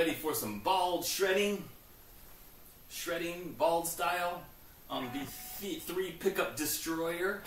ready for some bald shredding. Shredding, bald style, on the th- three pickup destroyer.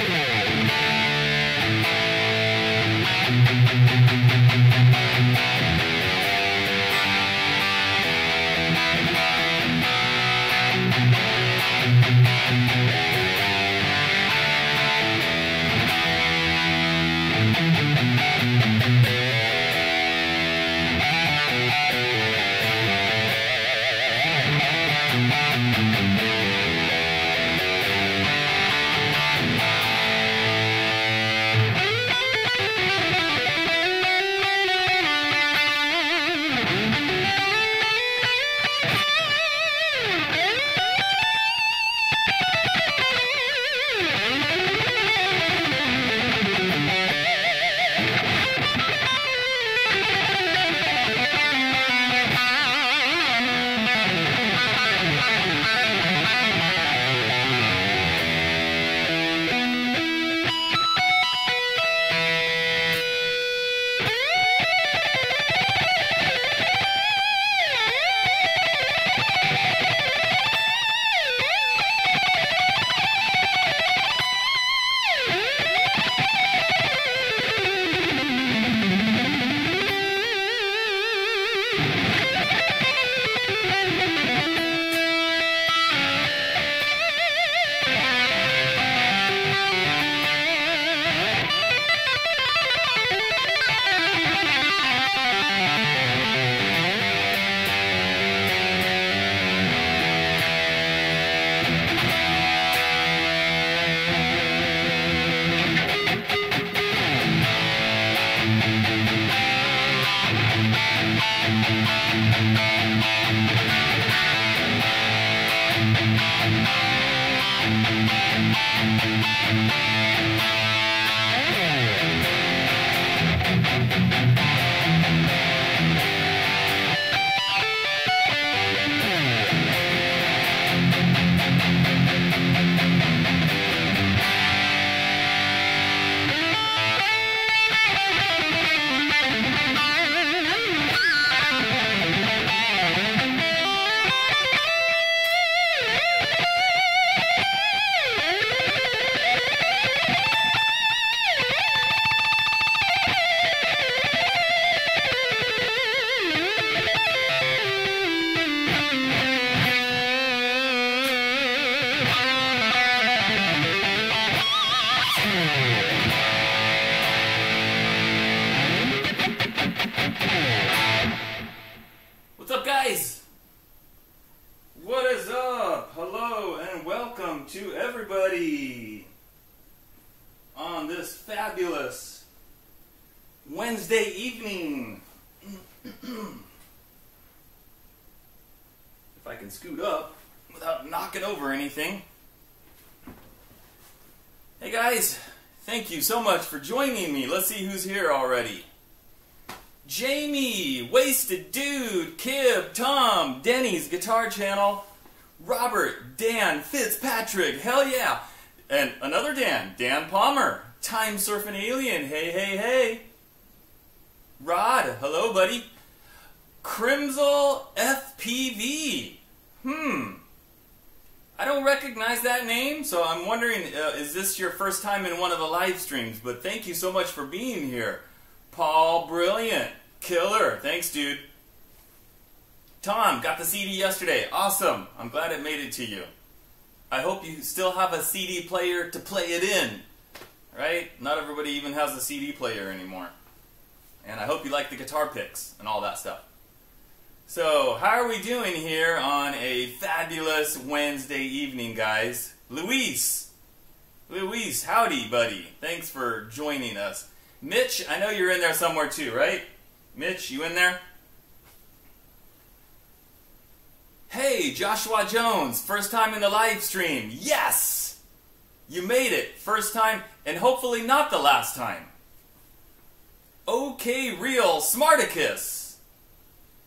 So much for joining me. Let's see who's here already. Jamie, Wasted Dude, Kib, Tom, Denny's Guitar Channel, Robert, Dan, Fitzpatrick, hell yeah, and another Dan, Dan Palmer, Time Surfing Alien, hey, hey, hey, Rod, hello, buddy, Crimsel FPV, hmm, I don't recognize that name, so I'm wondering, uh, is this your first time in one of the live streams? But thank you so much for being here. Paul Brilliant. Killer. Thanks, dude. Tom, got the CD yesterday. Awesome. I'm glad it made it to you. I hope you still have a CD player to play it in. Right? Not everybody even has a CD player anymore. And I hope you like the guitar picks and all that stuff. So, how are we doing here on a fabulous Wednesday evening, guys? Luis. Luis, howdy, buddy. Thanks for joining us. Mitch, I know you're in there somewhere too, right? Mitch, you in there? Hey, Joshua Jones, first time in the live stream. Yes! You made it. First time, and hopefully not the last time. Okay, real Smarticus.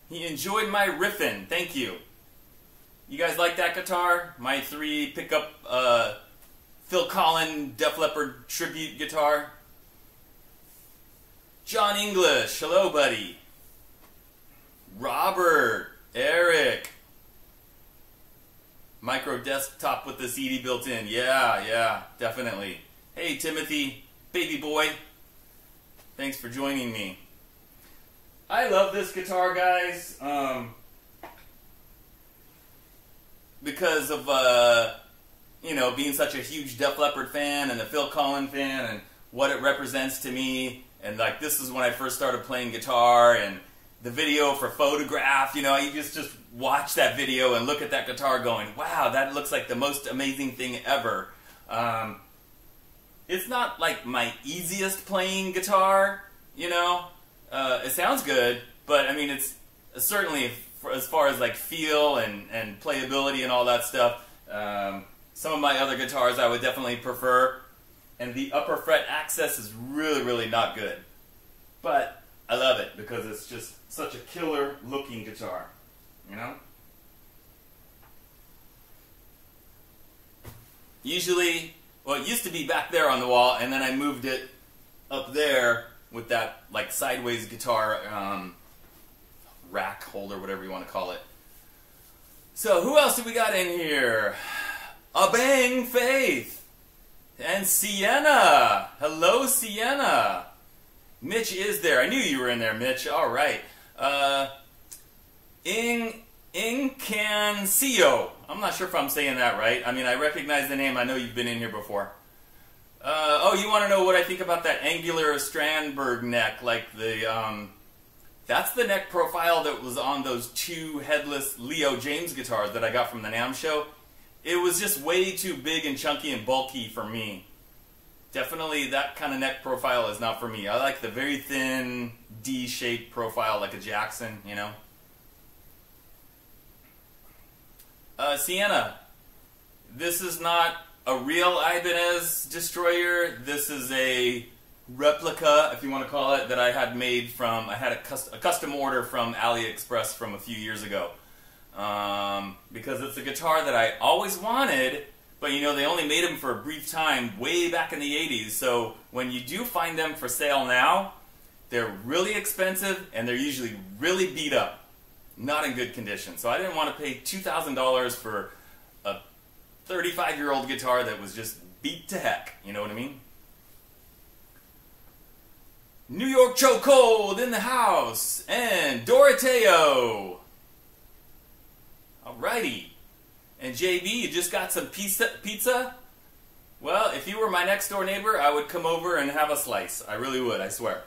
He enjoyed my riffing. Thank you. You guys like that guitar? My three pickup uh, Phil Collen Def Leppard tribute guitar. John English, hello, buddy. Robert, Eric. Micro desktop with the CD built in. Yeah, yeah, definitely. Hey, Timothy, baby boy. Thanks for joining me. I love this guitar, guys, um, because of, uh, you know, being such a huge Def Leppard fan and a Phil Collen fan and what it represents to me. And, like, this is when I first started playing guitar and the video for Photograph, you know, you just, just watch that video and look at that guitar going, wow, that looks like the most amazing thing ever. Um, it's not like my easiest playing guitar, you know, uh, it sounds good, but I mean, it's certainly for, as far as like feel and, and playability and all that stuff. Um, some of my other guitars I would definitely prefer, and the upper fret access is really, really not good. But I love it because it's just such a killer looking guitar, you know? Usually, well, it used to be back there on the wall, and then I moved it up there with that like sideways guitar um, rack holder, whatever you want to call it. So who else do we got in here? A Bang Faith and Sienna. Hello, Sienna. Mitch is there. I knew you were in there, Mitch. All right. Uh, Ing Incancio. I'm not sure if I'm saying that right. I mean, I recognize the name. I know you've been in here before. Uh, oh, you want to know what I think about that angular Strandberg neck? Like the, um, that's the neck profile that was on those two headless Leo James guitars that I got from the NAMM show. It was just way too big and chunky and bulky for me. Definitely that kind of neck profile is not for me. I like the very thin D-shaped profile like a Jackson, you know. Uh, Sienna, this is not a real Ibanez destroyer. This is a replica, if you want to call it, that I had made from, I had a, cust a custom order from AliExpress from a few years ago. Um, because it's a guitar that I always wanted, but you know, they only made them for a brief time way back in the 80s. So when you do find them for sale now, they're really expensive and they're usually really beat up. Not in good condition. So I didn't want to pay $2,000 for 35 year old guitar that was just beat to heck. You know what I mean? New York Chokehold in the house and Doroteo. Alrighty. And JB, you just got some pizza? Pizza? Well, if you were my next door neighbor, I would come over and have a slice. I really would, I swear.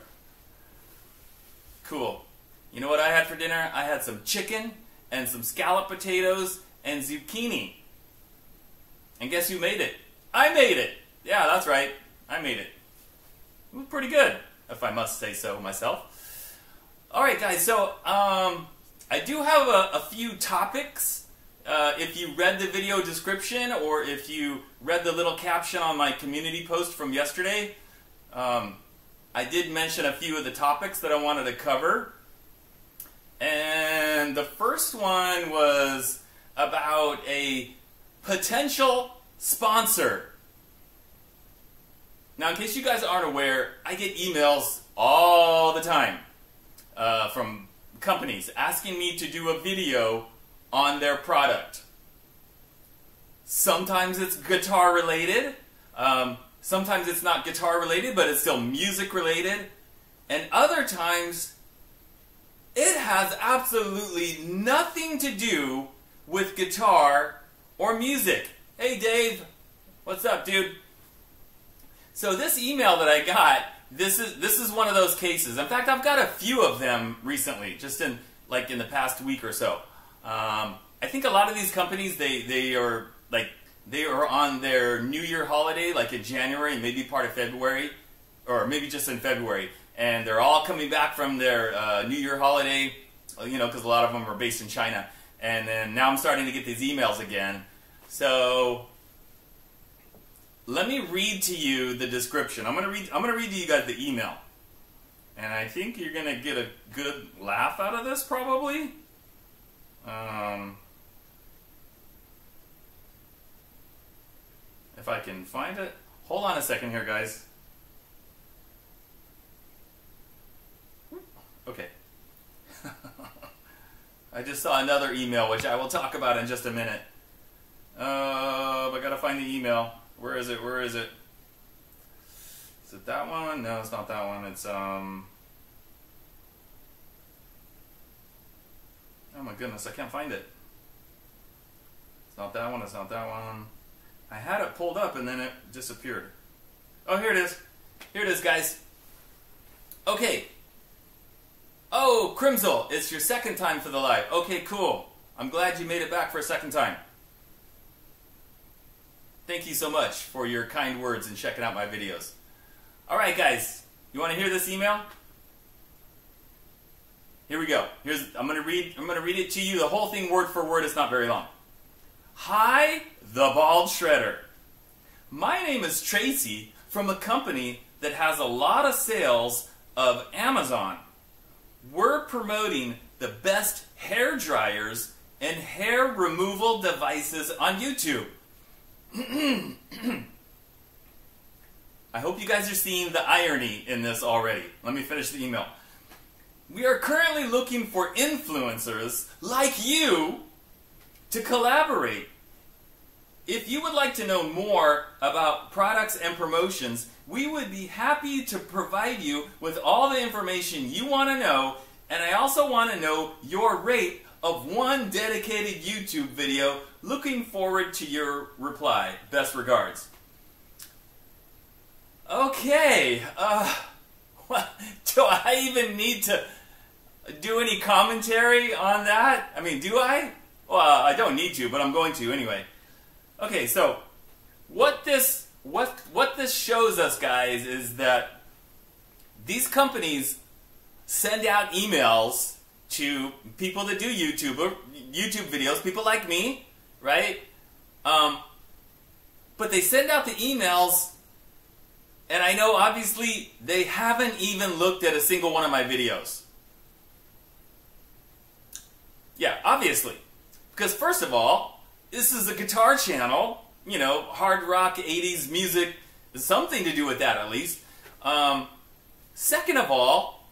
Cool. You know what I had for dinner? I had some chicken and some scallop potatoes and zucchini. And guess who made it? I made it! Yeah, that's right. I made it. It was pretty good, if I must say so myself. Alright, guys, so um, I do have a, a few topics. Uh, if you read the video description or if you read the little caption on my community post from yesterday, um, I did mention a few of the topics that I wanted to cover. And the first one was about a potential sponsor. Now, in case you guys aren't aware, I get emails all the time uh, from companies asking me to do a video on their product. Sometimes it's guitar related. Um, sometimes it's not guitar related, but it's still music related. And other times, it has absolutely nothing to do with guitar or music. Hey Dave, what's up, dude? So this email that I got, this is this is one of those cases. In fact, I've got a few of them recently, just in like in the past week or so. Um, I think a lot of these companies they they are like they are on their New Year holiday, like in January, maybe part of February, or maybe just in February, and they're all coming back from their uh, New Year holiday. You know, because a lot of them are based in China, and then now I'm starting to get these emails again. So let me read to you the description. I'm gonna read. I'm gonna read to you guys the email, and I think you're gonna get a good laugh out of this, probably. Um, if I can find it. Hold on a second here, guys. Okay. I just saw another email, which I will talk about in just a minute. Uh, I gotta find the email. Where is it? Where is it? Is it that one? No, it's not that one. It's, um... Oh my goodness, I can't find it. It's not that one, it's not that one. I had it pulled up and then it disappeared. Oh, here it is. Here it is, guys. Okay. Oh, Crimsel, it's your second time for the live. Okay, cool. I'm glad you made it back for a second time. Thank you so much for your kind words and checking out my videos. Alright, guys. You want to hear this email? Here we go. Here's I'm gonna read I'm gonna read it to you. The whole thing word for word. It's not very long. Hi, the bald shredder. My name is Tracy from a company that has a lot of sales of Amazon. We're promoting the best hair dryers and hair removal devices on YouTube. I hope you guys are seeing the irony in this already. Let me finish the email. We are currently looking for influencers like you to collaborate. If you would like to know more about products and promotions, we would be happy to provide you with all the information you want to know, and I also want to know your rate of one dedicated YouTube video. Looking forward to your reply. Best regards. Okay, uh, do I even need to do any commentary on that? I mean, do I? Well, I don't need to, but I'm going to anyway. Okay, so what this what what this shows us, guys, is that these companies send out emails to people that do YouTube YouTube videos, people like me, right? Um, but they send out the emails, and I know obviously they haven't even looked at a single one of my videos. Yeah, obviously. Because first of all, this is a guitar channel, you know, hard rock, 80s music, something to do with that at least. Um, second of all,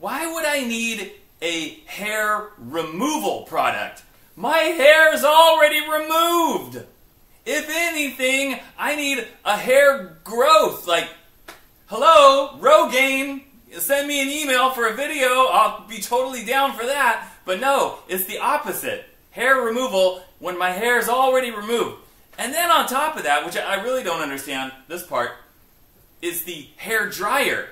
why would I need a hair removal product? My hair is already removed. If anything, I need a hair growth. Like, hello, Rogaine, send me an email for a video. I'll be totally down for that. But no, it's the opposite. Hair removal when my hair is already removed. And then on top of that, which I really don't understand, this part, is the hair dryer.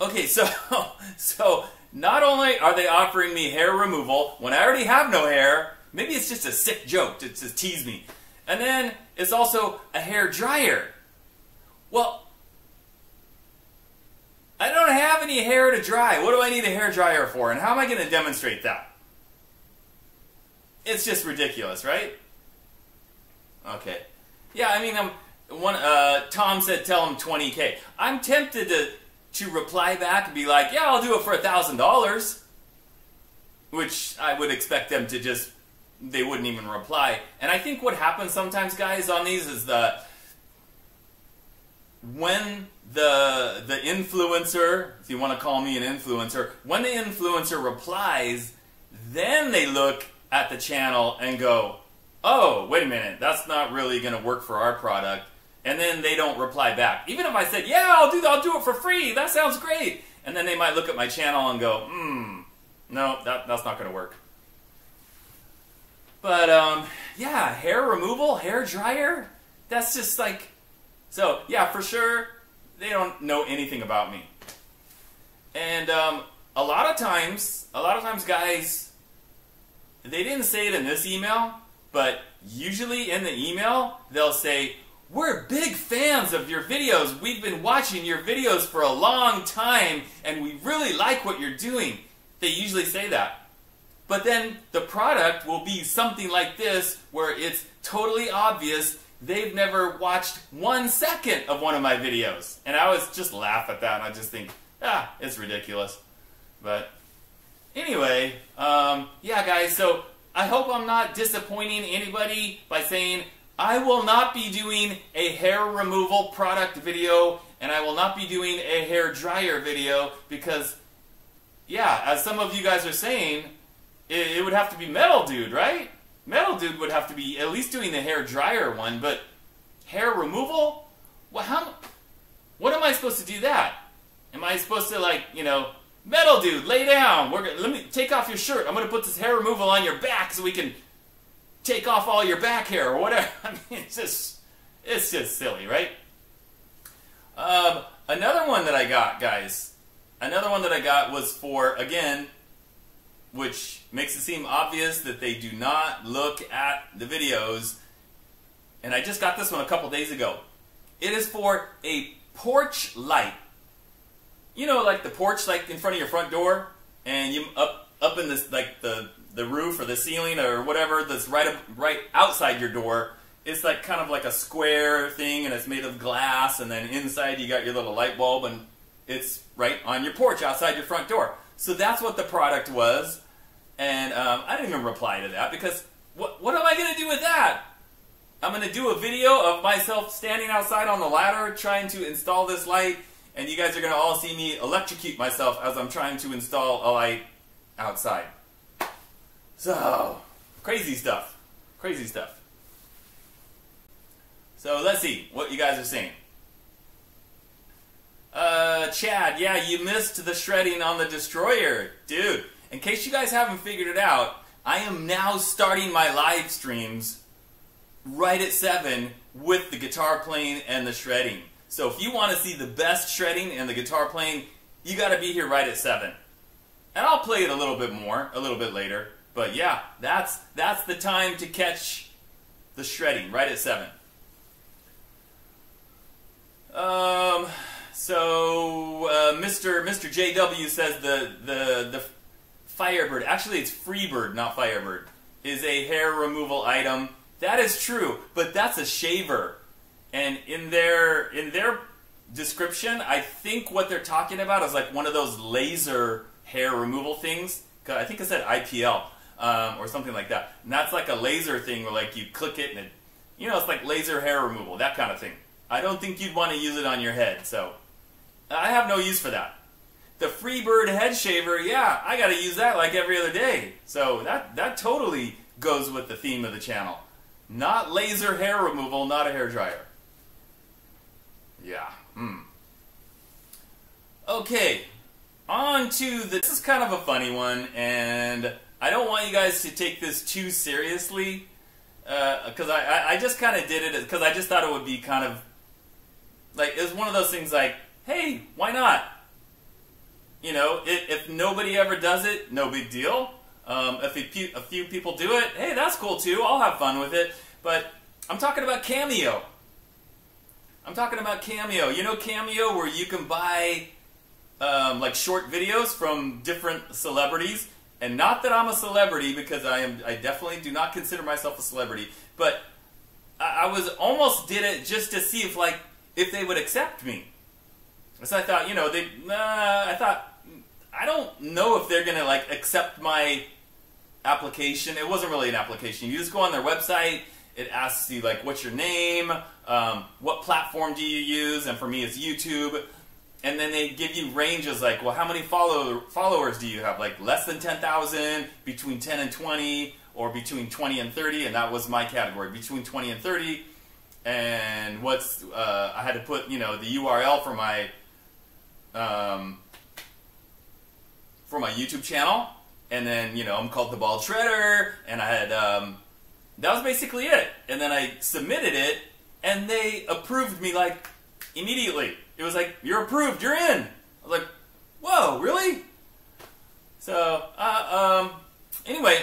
Okay, so so not only are they offering me hair removal when I already have no hair, maybe it's just a sick joke to, to tease me. And then it's also a hair dryer. Well, I don't have any hair to dry. What do I need a hair dryer for? And how am I going to demonstrate that? It's just ridiculous, right? Okay. Yeah, I mean, I'm, one, uh, Tom said tell him 20K. I'm tempted to, to reply back and be like, yeah, I'll do it for a $1,000. Which I would expect them to just, they wouldn't even reply. And I think what happens sometimes, guys, on these is that when the the influencer, if you want to call me an influencer, when the influencer replies, then they look at the channel and go, "Oh, wait a minute, that's not really going to work for our product." And then they don't reply back. Even if I said, "Yeah, I'll do I'll do it for free. That sounds great." And then they might look at my channel and go, "Hmm, no, that that's not going to work." But um, yeah, hair removal, hair dryer, that's just like so yeah, for sure, they don't know anything about me. And um, a lot of times, a lot of times, guys, they didn't say it in this email, but usually in the email, they'll say, we're big fans of your videos. We've been watching your videos for a long time, and we really like what you're doing. They usually say that. But then the product will be something like this, where it's totally obvious they've never watched one second of one of my videos. And I always just laugh at that and I just think, ah, it's ridiculous. But anyway, um, yeah, guys, so I hope I'm not disappointing anybody by saying I will not be doing a hair removal product video and I will not be doing a hair dryer video because, yeah, as some of you guys are saying, it, it would have to be Metal Dude, right? Metal Dude would have to be at least doing the hair dryer one, but hair removal? Well, how? What am I supposed to do that? Am I supposed to like, you know, Metal Dude, lay down. We're let me take off your shirt. I'm gonna put this hair removal on your back so we can take off all your back hair or whatever. I mean, it's just, it's just silly, right? Um, another one that I got, guys. Another one that I got was for again, which makes it seem obvious that they do not look at the videos. And I just got this one a couple days ago. It is for a porch light. You know, like the porch, like in front of your front door, and you up up in this like the the roof or the ceiling or whatever that's right up, right outside your door. It's like kind of like a square thing, and it's made of glass, and then inside you got your little light bulb, and it's right on your porch outside your front door. So that's what the product was, and um, I didn't even reply to that because what what am I going to do with that? I'm going to do a video of myself standing outside on the ladder trying to install this light, and you guys are going to all see me electrocute myself as I'm trying to install a light outside. So, crazy stuff. Crazy stuff. So, let's see what you guys are saying. Uh, Chad, yeah, you missed the shredding on the Destroyer. Dude, in case you guys haven't figured it out, I am now starting my live streams right at 7 with the guitar playing and the shredding. So if you want to see the best shredding and the guitar playing, you got to be here right at 7. And I'll play it a little bit more, a little bit later. But yeah, that's that's the time to catch the shredding, right at 7. Um, so uh, Mr. Mr. JW says the the the Firebird, actually it's Freebird, not Firebird, is a hair removal item. That is true, but that's a shaver. And in their in their description, I think what they're talking about is like one of those laser hair removal things. I think it said IPL um, or something like that. And that's like a laser thing where like you click it and it, you know, it's like laser hair removal, that kind of thing. I don't think you'd want to use it on your head, so I have no use for that. The Freebird head shaver, yeah, I got to use that like every other day. So that that totally goes with the theme of the channel. Not laser hair removal, not a hair dryer. Yeah. Hmm. Okay. On to the, this is kind of a funny one, and I don't want you guys to take this too seriously, because uh, I, I just kind of did it because I just thought it would be kind of like it was one of those things like, hey, why not? You know, it, if nobody ever does it, no big deal. Um, if a few, a few people do it, hey, that's cool too. I'll have fun with it. But I'm talking about Cameo. I'm talking about Cameo. You know Cameo where you can buy um, like short videos from different celebrities. And not that I'm a celebrity because I am. I definitely do not consider myself a celebrity. But I, I was almost did it just to see if like if they would accept me. So I thought, you know, they. Uh, I thought I don't know if they're gonna like accept my application. It wasn't really an application. You just go on their website. It asks you like, what's your name? Um, what platform do you use? And for me, it's YouTube. And then they give you ranges like, well, how many follow followers do you have? Like less than 10,000, between 10 and 20, or between 20 and 30. And that was my category, between 20 and 30. And what's uh, I had to put, you know, the URL for my um, for my YouTube channel and then you know I'm called the Bald Shredder, and I had um, that was basically it. And then I submitted it, and they approved me like immediately. It was like you're approved, you're in. I was like, whoa, really? So uh, um, anyway,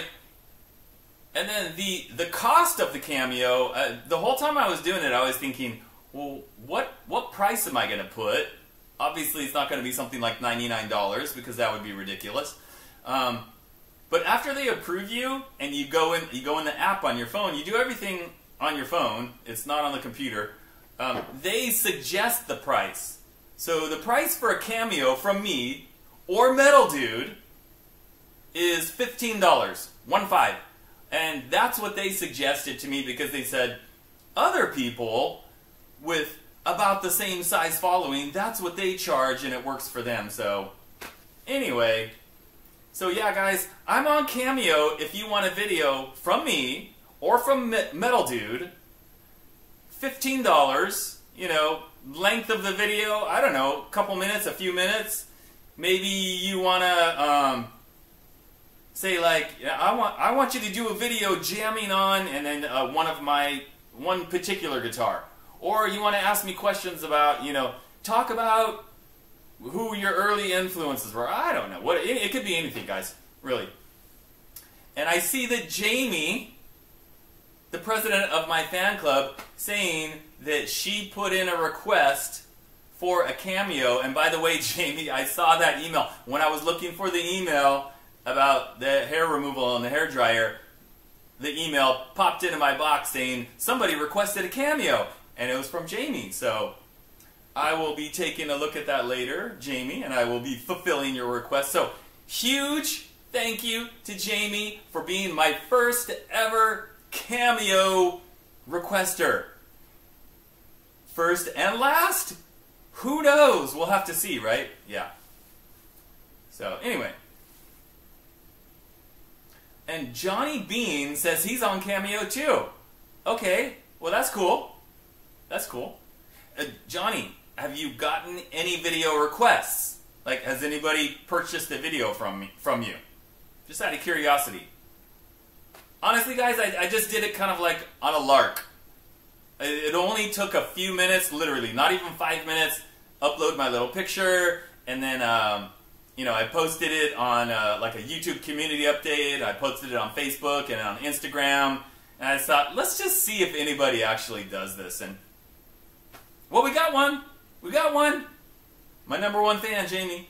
and then the the cost of the cameo. Uh, the whole time I was doing it, I was thinking, well, what what price am I going to put? Obviously, it's not going to be something like ninety nine dollars because that would be ridiculous. Um, but after they approve you and you go in, you go in the app on your phone. You do everything on your phone. It's not on the computer. Um, they suggest the price. So the price for a cameo from me or Metal Dude is fifteen dollars, one five, and that's what they suggested to me because they said other people with about the same size following, that's what they charge and it works for them. So anyway, So yeah, guys, I'm on Cameo if you want a video from me or from Metal Dude. $15, you know, length of the video, I don't know, a couple minutes, a few minutes. Maybe you want to um, say like, I want I want you to do a video jamming on and then uh, one of my one particular guitar. Or you want to ask me questions about, you know, talk about who your early influences were. I don't know. What it, it could be anything, guys. Really. And I see that Jamie, the president of my fan club, saying that she put in a request for a cameo. And by the way, Jamie, I saw that email when I was looking for the email about the hair removal on the hair dryer. The email popped into my box saying somebody requested a cameo, and it was from Jamie. So I will be taking a look at that later, Jamie, and I will be fulfilling your request. So, huge thank you to Jamie for being my first ever cameo requester. First and last? Who knows? We'll have to see, right? Yeah. So, anyway. And Johnny Bean says he's on Cameo too. Okay, well, that's cool. That's cool. Uh, Johnny, have you gotten any video requests? Like, has anybody purchased a video from me, from you? Just out of curiosity. Honestly, guys, I, I just did it kind of like on a lark. It only took a few minutes, literally, not even five minutes. Upload my little picture, and then, um, you know, I posted it on uh, like a YouTube community update. I posted it on Facebook and on Instagram. And I thought, let's just see if anybody actually does this. And, well, we got one. We got one. My number one fan, Jamie.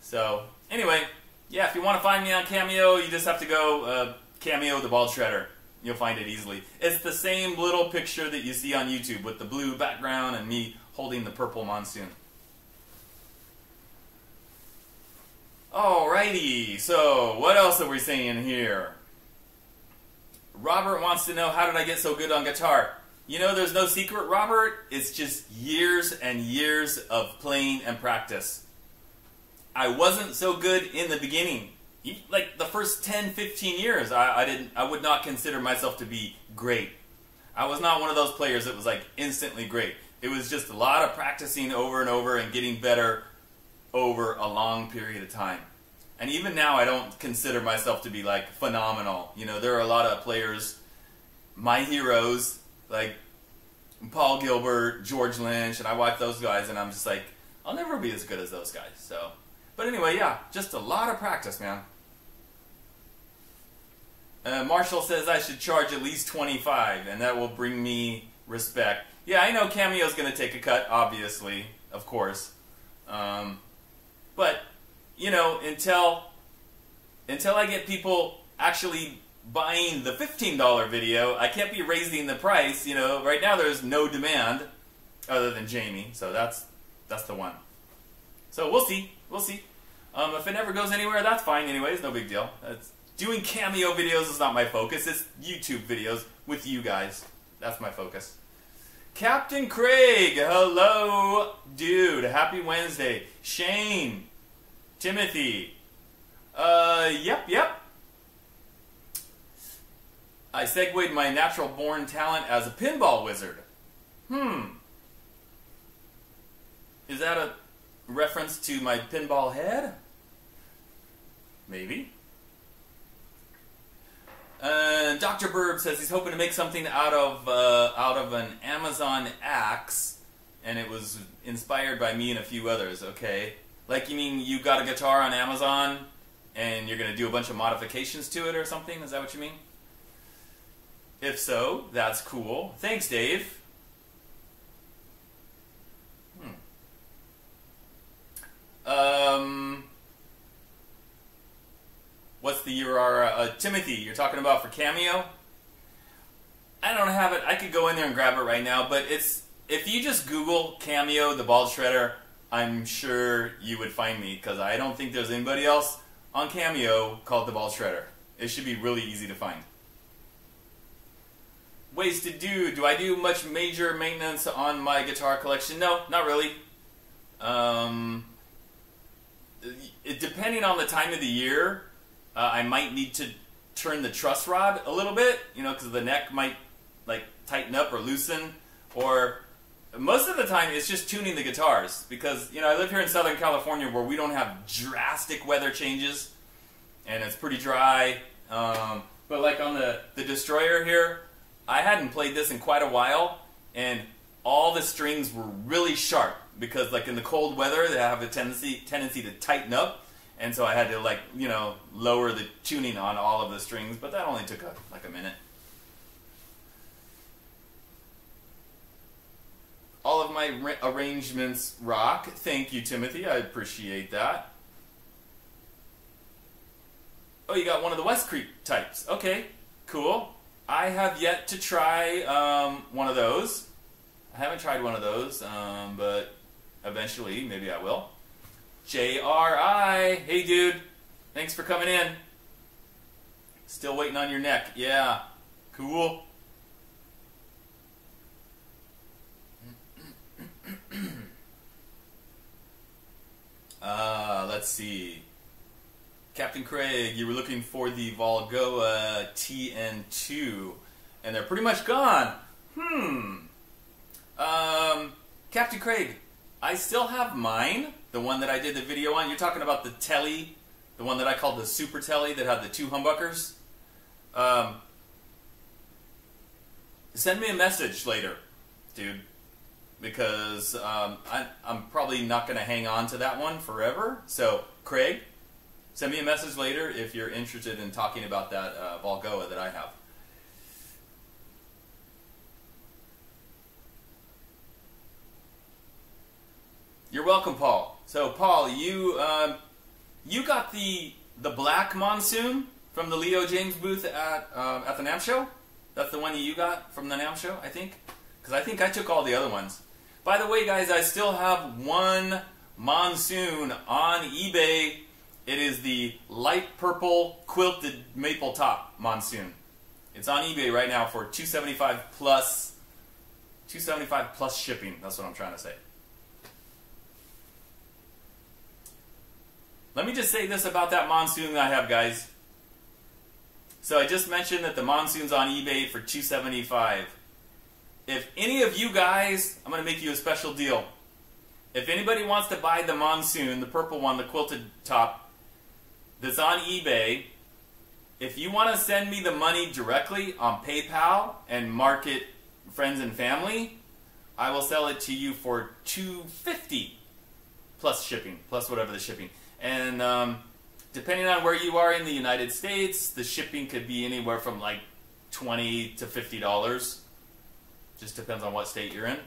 So, anyway, yeah, if you want to find me on Cameo, you just have to go uh, Cameo the Bald Shredder. You'll find it easily. It's the same little picture that you see on YouTube with the blue background and me holding the purple monsoon. Alrighty, so what else are we saying here? Robert wants to know how did I get so good on guitar? You know, there's no secret, Robert. It's just years and years of playing and practice. I wasn't so good in the beginning. Like the first 10, 15 years, I, I didn't, I would not consider myself to be great. I was not one of those players that was like instantly great. It was just a lot of practicing over and over and getting better over a long period of time. And even now, I don't consider myself to be like phenomenal. You know, there are a lot of players, my heroes, like Paul Gilbert, George Lynch, and I watch those guys, and I'm just like, I'll never be as good as those guys. So, but anyway, yeah, just a lot of practice, man. Uh, Marshall says I should charge at least 25, and that will bring me respect. Yeah, I know Cameo's going to take a cut, obviously, of course. Um, but, you know, until until I get people actually buying the $15 video, I can't be raising the price. You know, right now there's no demand other than Jamie, so that's that's the one. So we'll see, we'll see. Um, if it never goes anywhere, that's fine. Anyways, no big deal. That's, doing cameo videos is not my focus. It's YouTube videos with you guys. That's my focus. Captain Craig, hello, dude. Happy Wednesday. Shane, Timothy. Uh, yep, yep. I segued my natural born talent as a pinball wizard. Hmm. Is that a reference to my pinball head? Maybe. Uh, Dr. Burb says he's hoping to make something out of uh, out of an Amazon axe, and it was inspired by me and a few others. Okay, like you mean you got a guitar on Amazon, and you're gonna do a bunch of modifications to it or something? Is that what you mean? If so, that's cool. Thanks, Dave. Um, what's the URL? Uh, Timothy, you're talking about for Cameo? I don't have it. I could go in there and grab it right now, but it's if you just Google Cameo, the Bald Shredder, I'm sure you would find me because I don't think there's anybody else on Cameo called the Bald Shredder. It should be really easy to find ways to do. Do I do much major maintenance on my guitar collection? No, not really. Um, it depending on the time of the year, uh, I might need to turn the truss rod a little bit, you know, because the neck might like tighten up or loosen. Or most of the time, it's just tuning the guitars because you know I live here in Southern California where we don't have drastic weather changes, and it's pretty dry. Um, but like on the the Destroyer here, I hadn't played this in quite a while, and all the strings were really sharp because like in the cold weather they have a tendency tendency to tighten up. And so I had to like you know lower the tuning on all of the strings but that only took a, like a minute. All of my arrangements rock. Thank you Timothy. I appreciate that. Oh you got one of the Westcreek types. Okay cool. I have yet to try um, one of those. I haven't tried one of those, um, but eventually, maybe I will. JRI, hey dude, thanks for coming in. Still waiting on your neck, yeah, cool. uh, let's see. Captain Craig, you were looking for the Volgoa TN2, and they're pretty much gone. Hmm. Um, Captain Craig, I still have mine, the one that I did the video on. You're talking about the telly, the one that I called the super telly that had the two humbuckers. Um, send me a message later, dude, because um, I, am probably not going to hang on to that one forever. So, Craig, send me a message later if you're interested in talking about that uh, Volgoa that I have. You're welcome, Paul. So, Paul, you um, you got the the black monsoon from the Leo James booth at uh, at the NAMM show. That's the one you got from the NAMM show, I think, because I think I took all the other ones. By the way, guys, I still have one monsoon on eBay. It is the light purple quilted maple top monsoon. It's on eBay right now for 275 plus 275 plus shipping. That's what I'm trying to say. Let me just say this about that monsoon that I have, guys. So I just mentioned that the monsoon's on eBay for 275 If any of you guys, I'm going to make you a special deal. If anybody wants to buy the monsoon, the purple one, the quilted top, that's on eBay, if you want to send me the money directly on PayPal and market friends and family, I will sell it to you for 250 plus shipping, plus whatever the shipping. And um, depending on where you are in the United States, the shipping could be anywhere from like 20 to $50. Just depends on what state you're in.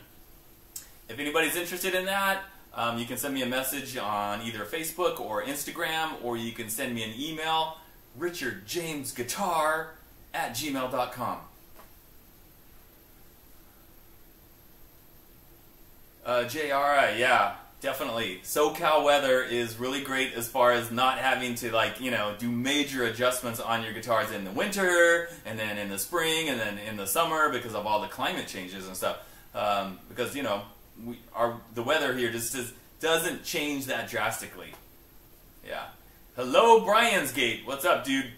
If anybody's interested in that, um, you can send me a message on either Facebook or Instagram, or you can send me an email, richardjamesguitar at gmail.com. Uh, JRI, yeah. Definitely. SoCal weather is really great as far as not having to like, you know, do major adjustments on your guitars in the winter and then in the spring and then in the summer because of all the climate changes and stuff. Um, because, you know, we the weather here just, just doesn't change that drastically. Yeah. Hello, Brian's Gate. What's up, dude?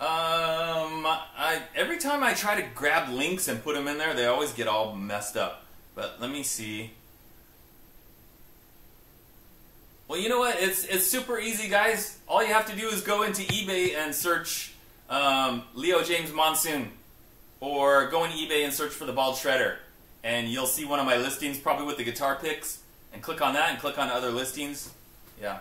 Um, I every time I try to grab links and put them in there, they always get all messed up. But let me see. Well, you know what? It's it's super easy, guys. All you have to do is go into eBay and search um, Leo James Monsoon, or go on eBay and search for the Bald Shredder, and you'll see one of my listings, probably with the guitar picks. And click on that, and click on other listings. Yeah.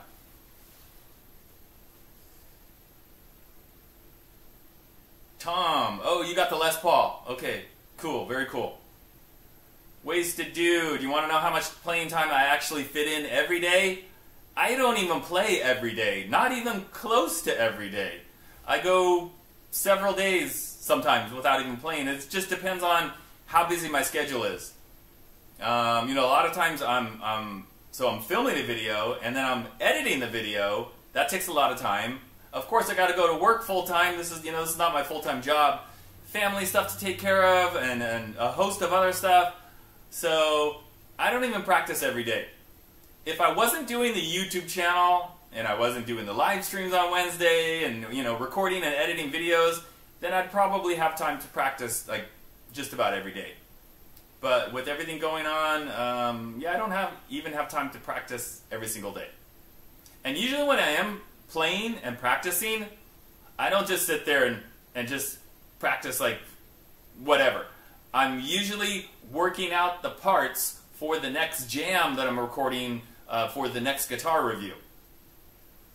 Tom. Oh, you got the Les Paul. Okay, cool, very cool. Wasted Dude, Do you want to know how much playing time I actually fit in every day? I don't even play every day, not even close to every day. I go several days sometimes without even playing. It just depends on how busy my schedule is. Um, you know, a lot of times I'm, I'm so I'm filming a video and then I'm editing the video. That takes a lot of time. Of course, I got to go to work full time. This is, you know, this is not my full time job. Family stuff to take care of, and, and a host of other stuff. So I don't even practice every day. If I wasn't doing the YouTube channel and I wasn't doing the live streams on Wednesday and you know recording and editing videos, then I'd probably have time to practice like just about every day. But with everything going on, um, yeah, I don't have even have time to practice every single day. And usually when I am playing and practicing, I don't just sit there and, and just practice like whatever. I'm usually working out the parts for the next jam that I'm recording uh, for the next guitar review.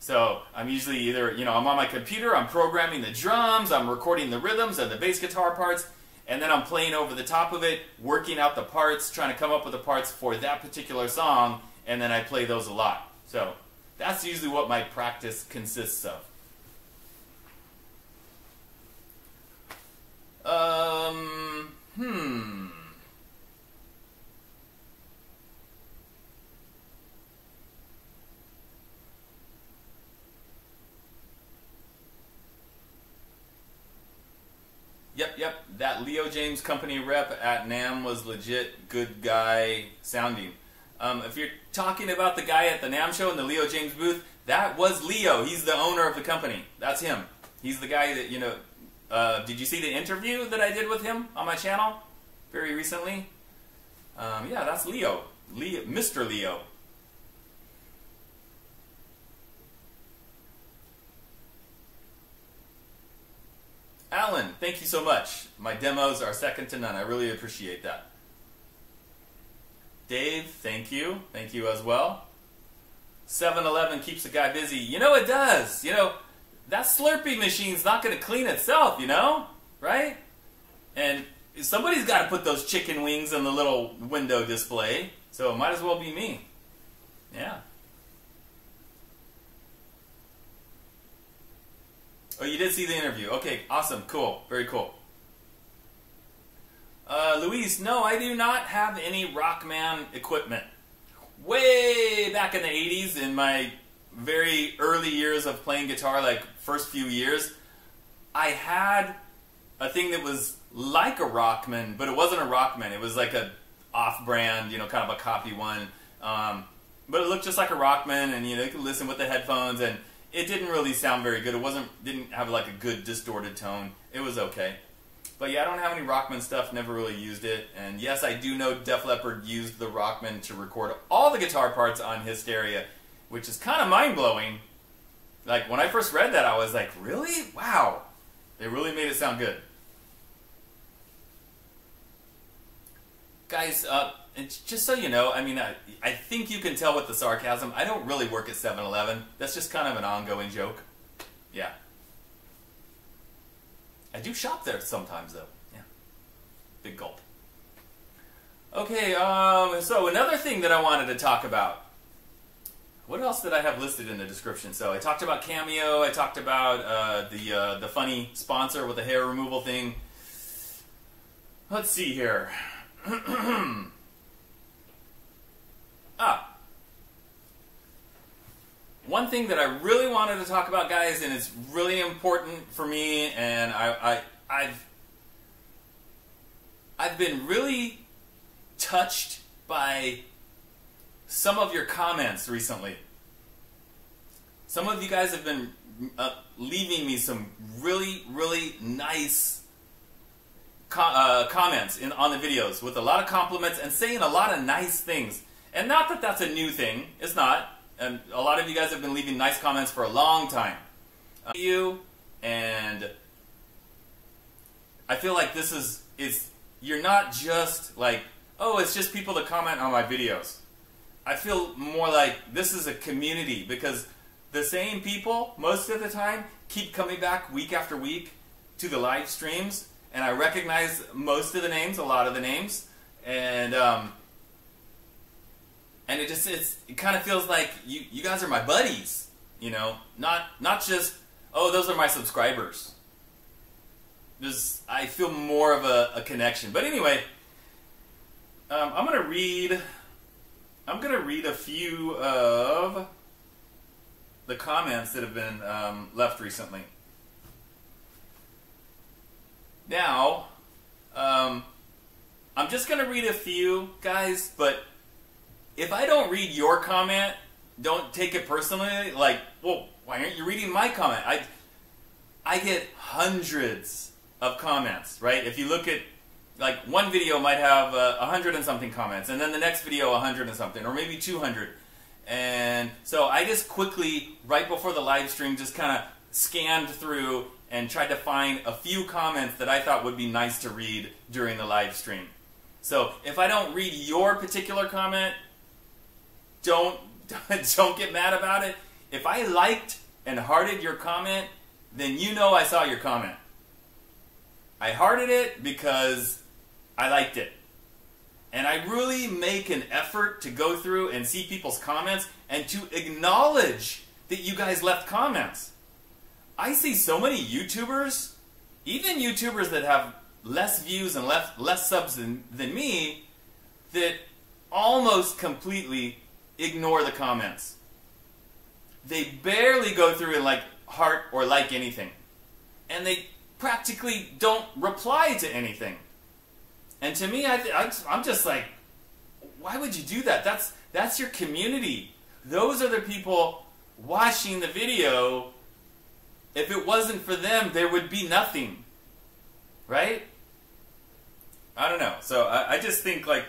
So I'm usually either, you know, I'm on my computer, I'm programming the drums, I'm recording the rhythms and the bass guitar parts, and then I'm playing over the top of it, working out the parts, trying to come up with the parts for that particular song, and then I play those a lot. So that's usually what my practice consists of. Um, hmm. Yep, yep. That Leo Jaymz company rep at NAMM was legit good guy sounding. Um, if you're talking about the guy at the NAMM show in the Leo Jaymz booth, that was Leo. He's the owner of the company. That's him. He's the guy that, you know, uh, did you see the interview that I did with him on my channel very recently? Um, yeah, that's Leo. Leo. Mr. Leo. Alan, thank you so much. My demos are second to none. I really appreciate that. Dave, thank you. Thank you as well. 7-Eleven keeps a guy busy. You know it does. You know, that Slurpee machine's not going to clean itself, you know? Right? And somebody's got to put those chicken wings in the little window display. So it might as well be me. Yeah. Oh, you did see the interview. Okay, awesome, cool, very cool. Uh, Louise, no, I do not have any Rockman equipment. Way back in the 80s, in my very early years of playing guitar, like first few years, I had a thing that was like a Rockman, but it wasn't a Rockman. It was like a off-brand, you know, kind of a copy one. Um, but it looked just like a Rockman, and you know, you could listen with the headphones, and it didn't really sound very good. It wasn't didn't have like a good distorted tone. It was okay. But yeah, I don't have any Rockman stuff, never really used it. And yes, I do know Def Leppard used the Rockman to record all the guitar parts on Hysteria, which is kind of mind-blowing. Like, when I first read that, I was like, really? Wow. They really made it sound good. Guys, uh, just so you know, I mean, I, I think you can tell with the sarcasm, I don't really work at 7-Eleven. That's just kind of an ongoing joke. Yeah. I do shop there sometimes, though. Yeah. Big gulp. Okay, um, so another thing that I wanted to talk about. What else did I have listed in the description? So I talked about Cameo. I talked about uh, the uh, the funny sponsor with the hair removal thing. Let's see here. ah, one thing that I really wanted to talk about, guys, and it's really important for me, and I, I, I've, I've been really touched by some of your comments recently. Some of you guys have been uh, leaving me some really, really nice co uh, comments in, on the videos with a lot of compliments and saying a lot of nice things. And not that that's a new thing. It's not and a lot of you guys have been leaving nice comments for a long time. Uh, you and I feel like this is is you're not just like oh it's just people to comment on my videos. I feel more like this is a community because the same people most of the time keep coming back week after week to the live streams and I recognize most of the names, a lot of the names, and um, and it just it's, it kind of feels like you you guys are my buddies, you know, not not just oh those are my subscribers. Just I feel more of a, a connection. But anyway, um, I'm gonna read. I'm gonna read a few of the comments that have been um, left recently. Now, um, I'm just gonna read a few, guys, but if I don't read your comment, don't take it personally. Like, well, why aren't you reading my comment? I, I get hundreds of comments, right? If you look at, like, one video might have uh, a uh, hundred and something comments, and then the next video a hundred and something, or maybe two hundred. And so I just quickly, right before the live stream, just kind of scanned through and tried to find a few comments that I thought would be nice to read during the live stream. So if I don't read your particular comment, don't don't get mad about it. If I liked and hearted your comment, then you know I saw your comment. I hearted it because I liked it. And I really make an effort to go through and see people's comments and to acknowledge that you guys left comments. I see so many YouTubers, even YouTubers that have less views and less, less subs than, than me, that almost completely ignore the comments. They barely go through and like heart or like anything. And they practically don't reply to anything. And to me, I I'm just like, why would you do that? That's that's your community. Those are the people watching the video. If it wasn't for them, there would be nothing. Right? I don't know. So I, I just think like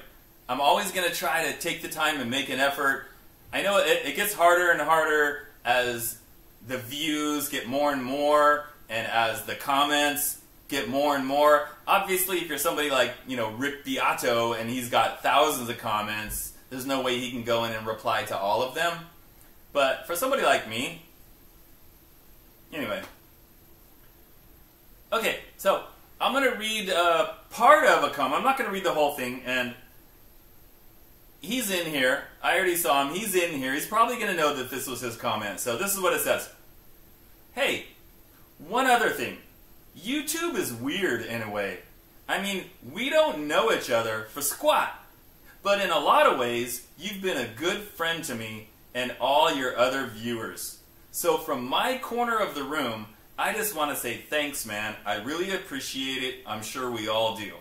I'm always going to try to take the time and make an effort. I know it, it gets harder and harder as the views get more and more and as the comments get more and more. Obviously, if you're somebody like, you know, Rick Beato and he's got thousands of comments, there's no way he can go in and reply to all of them. But for somebody like me, anyway. Okay, so I'm going to read uh, part of a comment. I'm not going to read the whole thing, and he's in here. I already saw him. He's in here. He's probably going to know that this was his comment. So this is what it says. Hey, one other thing. YouTube is weird in a way. I mean, we don't know each other for squat. But in a lot of ways, you've been a good friend to me and all your other viewers. So from my corner of the room, I just want to say thanks, man. I really appreciate it. I'm sure we all do.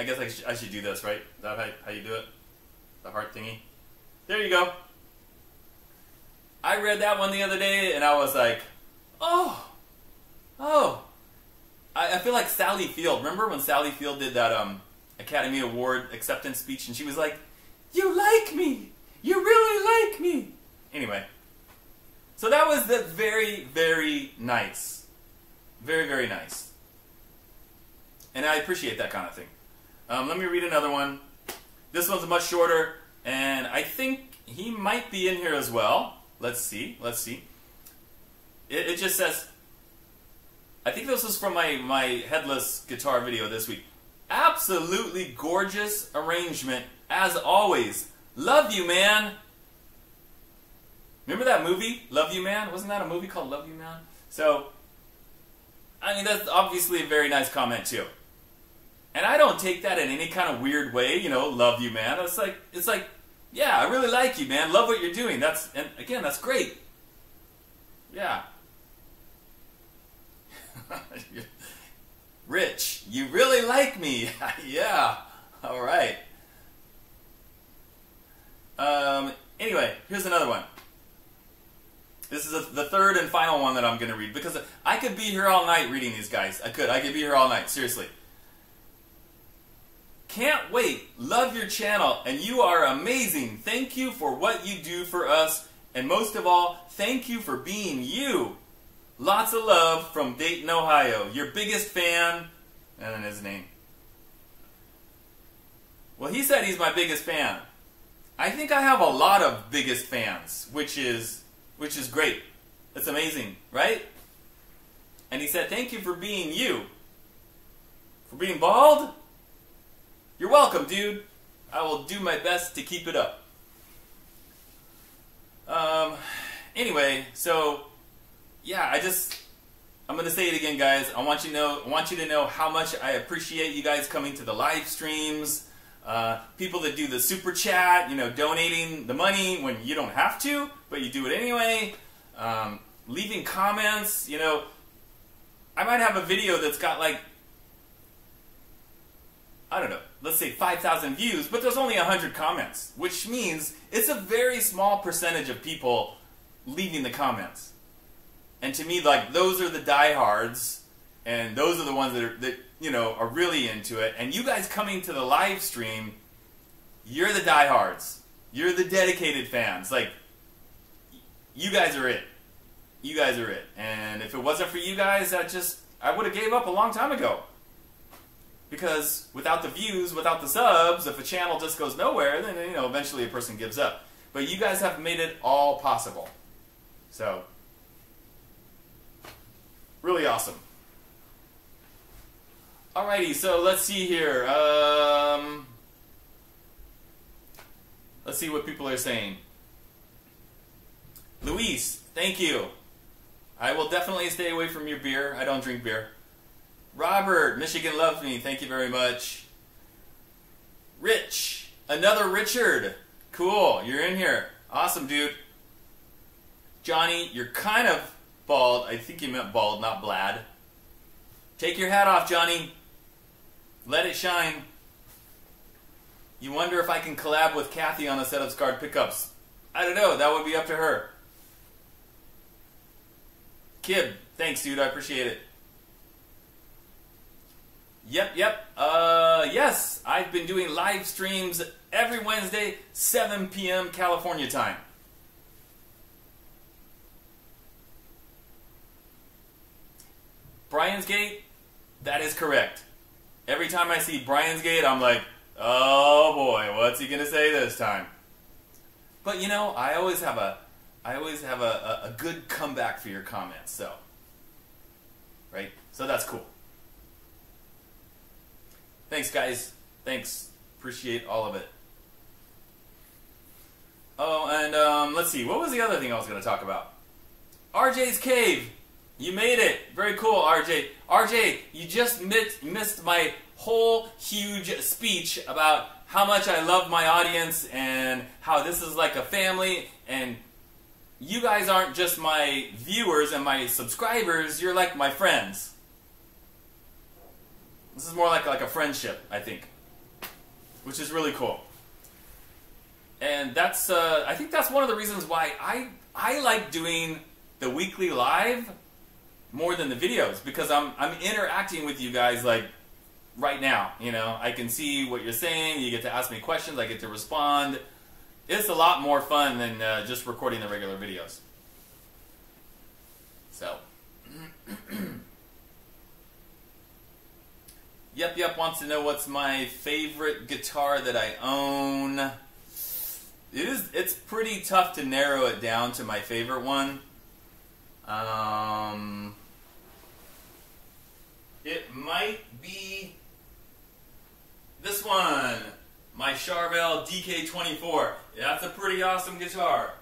I guess I should, I should do this, right? Is that how, how you do it? The heart thingy? There you go. I read that one the other day and I was like, oh, oh. I, I feel like Sally Field. Remember when Sally Field did that um, Academy Award acceptance speech and she was like, you like me. You really like me. Anyway. So that was the very, very nice. Very, very nice. And I appreciate that kind of thing. Um, let me read another one. This one's much shorter, and I think he might be in here as well. Let's see. Let's see. It, it just says, I think this was from my, my headless guitar video this week. Absolutely gorgeous arrangement, as always. Love you, man. Remember that movie, Love You Man? Wasn't that a movie called Love You Man? So, I mean, that's obviously a very nice comment, too. And I don't take that in any kind of weird way, you know, love you, man. It's like, it's like, yeah, I really like you, man. Love what you're doing. That's, and again, that's great. Yeah. Rich, you really like me. yeah. All right. Um, anyway, here's another one. This is a, the third and final one that I'm going to read because I could be here all night reading these guys. I could. I could be here all night. Seriously. Can't wait. Love your channel, and you are amazing. Thank you for what you do for us, and most of all, thank you for being you. Lots of love from Dayton, Ohio. Your biggest fan, and then his name. Well, he said he's my biggest fan. I think I have a lot of biggest fans, which is which is great. That's amazing, right? And he said, "Thank you for being you. For being bald, you're welcome, dude. I will do my best to keep it up. Um, anyway, so yeah, I just I'm gonna say it again, guys. I want you to know I want you to know how much I appreciate you guys coming to the live streams. Uh, people that do the super chat, you know, donating the money when you don't have to, but you do it anyway. Um, leaving comments, you know, I might have a video that's got like I don't know, let's say 5,000 views, but there's only 100 comments, which means it's a very small percentage of people leaving the comments. And to me, like, those are the diehards, and those are the ones that, are, that you know, are really into it. And you guys coming to the live stream, you're the diehards. You're the dedicated fans. Like, you guys are it. You guys are it. And if it wasn't for you guys, I just, I would have gave up a long time ago. Because without the views, without the subs, if a channel just goes nowhere, then you know eventually a person gives up. But you guys have made it all possible. So, really awesome. Alrighty, so let's see here. Um, let's see what people are saying. Luis, thank you. I will definitely stay away from your beer. I don't drink beer. Robert, Michigan loves me. Thank you very much. Rich, another Richard. Cool, you're in here. Awesome, dude. Johnny, you're kind of bald. I think you meant bald, not blad. Take your hat off, Johnny. Let it shine. You wonder if I can collab with Kathy on the set of scarred pickups. I don't know. That would be up to her. Kib, thanks, dude. I appreciate it. Yep, yep. Uh, yes, I've been doing live streams every Wednesday, 7 p.m. California time. Brian's Gate, that is correct. Every time I see Brian's Gate, I'm like, oh boy, what's he gonna say this time? But you know, I always have a, I always have a, a, a good comeback for your comments. So, right? So that's cool. Thanks, guys. Thanks. Appreciate all of it. Oh, and um, let's see. What was the other thing I was going to talk about? RJ's Cave. You made it. Very cool, RJ. RJ, you just missed, missed my whole huge speech about how much I love my audience and how this is like a family and you guys aren't just my viewers and my subscribers, you're like my friends. This is more like like a friendship, I think, which is really cool. And that's uh, I think that's one of the reasons why I I like doing the weekly live more than the videos because I'm I'm interacting with you guys like right now. You know, I can see what you're saying. You get to ask me questions. I get to respond. It's a lot more fun than uh, just recording the regular videos. So. Yep, Yep wants to know what's my favorite guitar that I own. It is. It's pretty tough to narrow it down to my favorite one. Um, it might be this one, my Charvel DK24. That's a pretty awesome guitar.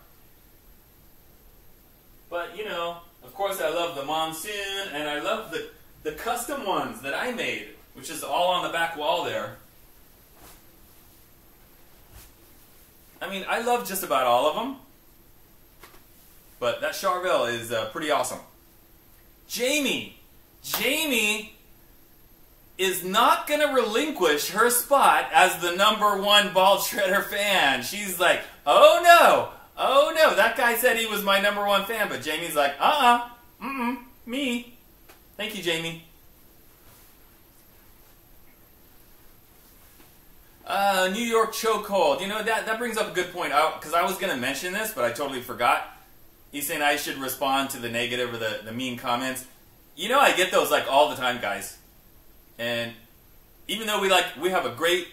But you know, of course, I love the Monsoon, and I love the the custom ones that I made which is all on the back wall there. I mean, I love just about all of them, but that Charvel is uh, pretty awesome. Jamie, Jamie is not going to relinquish her spot as the number one Bald Shredder fan. She's like, oh no, oh no, that guy said he was my number one fan, but Jamie's like, uh-uh, mm-mm, me. Thank you, Jamie. Uh, New York chokehold. You know, that, that brings up a good point. Because I, I, was going to mention this, but I totally forgot. He's saying I should respond to the negative or the, the mean comments. You know, I get those like all the time, guys. And even though we like, we have a great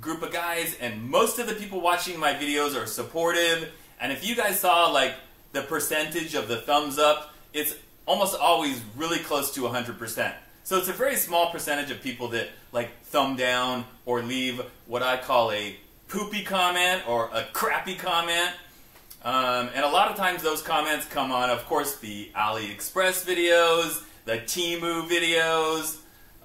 group of guys, and most of the people watching my videos are supportive. And if you guys saw like the percentage of the thumbs up, it's almost always really close to 100%. So it's a very small percentage of people that like thumb down or leave what I call a poopy comment or a crappy comment. Um, and a lot of times those comments come on, of course, the AliExpress videos, the Temu videos,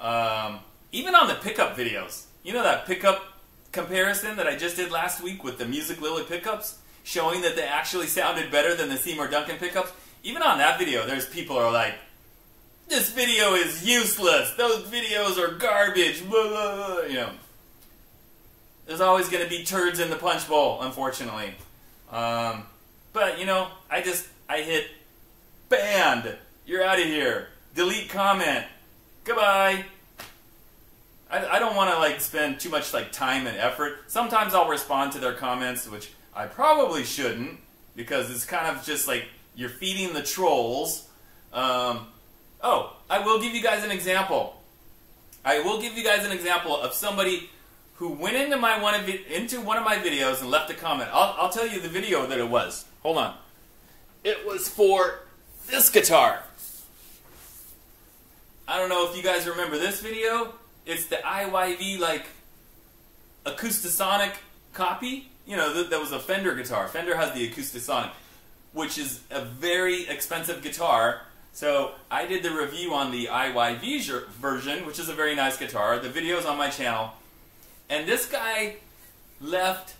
um, even on the pickup videos. You know that pickup comparison that I just did last week with the Musiclily pickups, showing that they actually sounded better than the Seymour Duncan pickups? Even on that video, there's people are like, this video is useless. Those videos are garbage. Blah, blah, blah. You know, there's always going to be turds in the punch bowl, unfortunately. Um, but, you know, I just, I hit banned. You're out of here. Delete comment. Goodbye. I, I don't want to like spend too much like time and effort. Sometimes I'll respond to their comments, which I probably shouldn't, because it's kind of just like you're feeding the trolls. Um, oh, I will give you guys an example. I will give you guys an example of somebody who went into my one of into one of my videos and left a comment. I'll, I'll tell you the video that it was. Hold on. It was for this guitar. I don't know if you guys remember this video. It's the IYV like Acoustasonic copy. You know, th that was a Fender guitar. Fender has the Acoustasonic, which is a very expensive guitar. So I did the review on the IYV version, which is a very nice guitar. The video's on my channel. And this guy left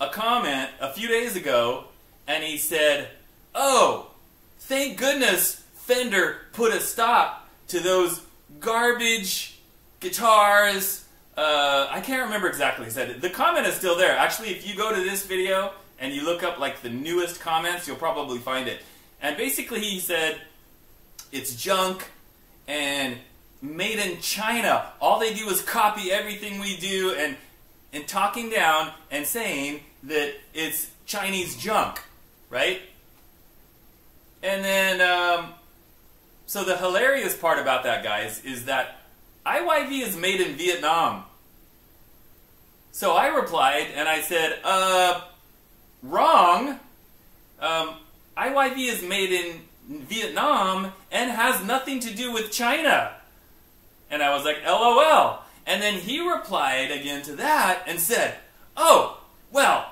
a comment a few days ago, and he said, Oh, thank goodness Fender put a stop to those garbage guitars. Uh, I can't remember exactly. He said the comment is still there. Actually, if you go to this video and you look up like the newest comments, you'll probably find it. And basically, he said it's junk and made in China. All they do is copy everything we do and and talking down and saying that it's Chinese junk, right? And then, um, so the hilarious part about that, guys, is that IYV is made in Vietnam. So I replied and I said, uh, wrong. Um, IYV is made in Vietnam and has nothing to do with China. And I was like, LOL. And then he replied again to that and said, oh, well,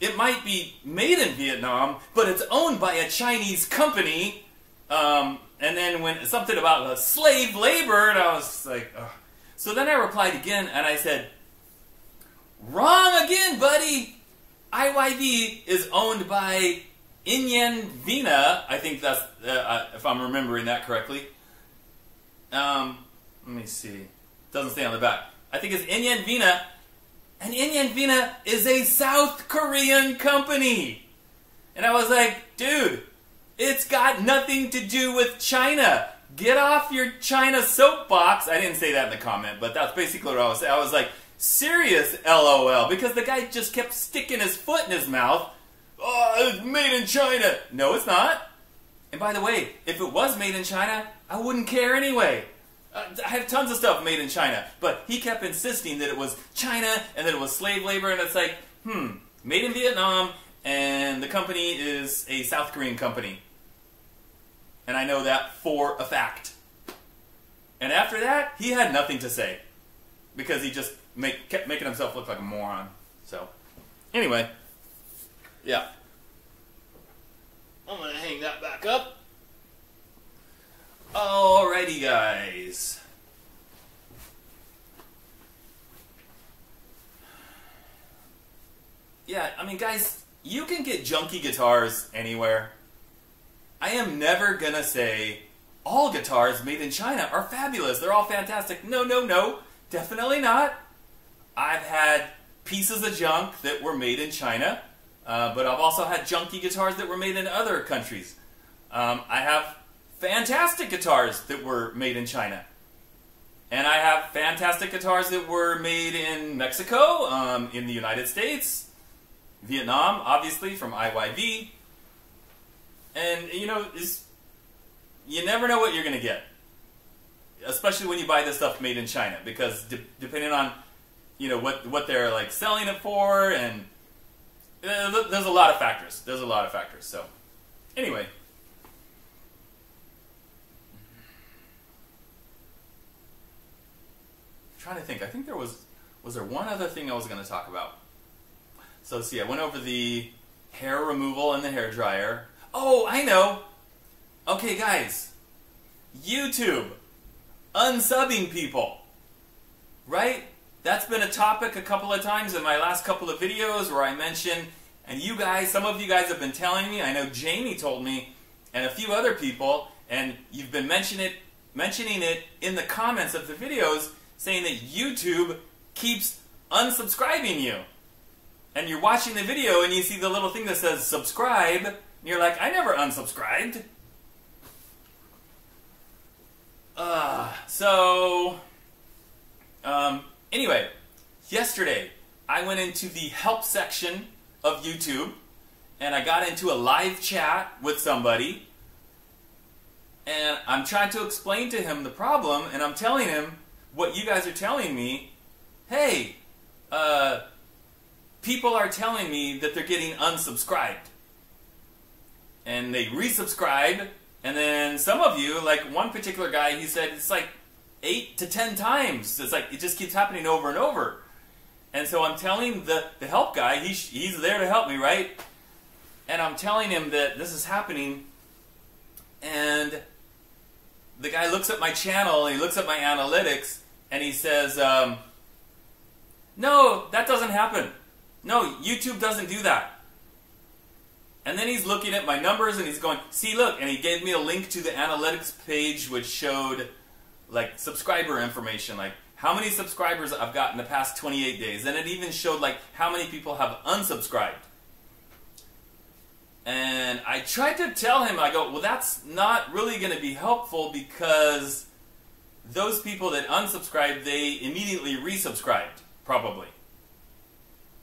it might be made in Vietnam, but it's owned by a Chinese company. Um, and then when something about the slave labor, and I was like, Ugh. so then I replied again and I said, wrong again, buddy. IYV is owned by Inyen Vina. I think that's uh, uh, if I'm remembering that correctly. Um, let me see. Doesn't say on the back. I think it's Inyen Vina, and Inyen Vina is a South Korean company. And I was like, dude, it's got nothing to do with China. Get off your China soapbox. I didn't say that in the comment, but that's basically what I was saying. I was like, serious LOL, because the guy just kept sticking his foot in his mouth. Oh, it's made in China. No, it's not. And by the way, if it was made in China, I wouldn't care anyway. Uh, I have tons of stuff made in China, but he kept insisting that it was China and that it was slave labor, and it's like, hmm, made in Vietnam, and the company is a South Korean company. And I know that for a fact. And after that, he had nothing to say because he just make, kept making himself look like a moron. So, anyway, yeah. I'm gonna hang that back up. Alrighty, guys. Yeah, I mean, guys, you can get junky guitars anywhere. I am never gonna say all guitars made in China are fabulous. They're all fantastic. No, no, no. Definitely not. I've had pieces of junk that were made in China, uh, but I've also had junky guitars that were made in other countries. Um, I have fantastic guitars that were made in China. And I have fantastic guitars that were made in Mexico, um, in the United States, Vietnam, obviously, from IYV. And, you know, you never know what you're going to get. Especially when you buy this stuff made in China. Because de depending on, you know, what, what they're, like, selling it for, and there's a lot of factors. There's a lot of factors. So, anyway. trying to think. I think there was was there one other thing I was going to talk about. So see, I went over the hair removal and the hair dryer. Oh, I know. Okay, guys. YouTube unsubbing people. Right? That's been a topic a couple of times in my last couple of videos where I mentioned, and you guys, some of you guys have been telling me, I know Jamie told me, and a few other people, and you've been mentioning it, mentioning it in the comments of the videos, saying that YouTube keeps unsubscribing you. And you're watching the video and you see the little thing that says subscribe, and you're like, I never unsubscribed. Uh, so, um, anyway, yesterday I went into the help section of YouTube and I got into a live chat with somebody and I'm trying to explain to him the problem and I'm telling him what you guys are telling me. Hey, uh, people are telling me that they're getting unsubscribed. And they resubscribe and then some of you, like one particular guy, he said it's like eight to ten times. It's like it just keeps happening over and over. And so I'm telling the, the help guy, he's, he's there to help me, right? And I'm telling him that this is happening. And the guy looks at my channel, he looks at my analytics, and he says, um, No, that doesn't happen. No, YouTube doesn't do that. And then he's looking at my numbers and he's going, see, look, and he gave me a link to the analytics page which showed like subscriber information, like how many subscribers I've got in the past 28 days. And it even showed like how many people have unsubscribed. And I tried to tell him, I go, well, that's not really going to be helpful because those people that unsubscribed, they immediately resubscribed, probably.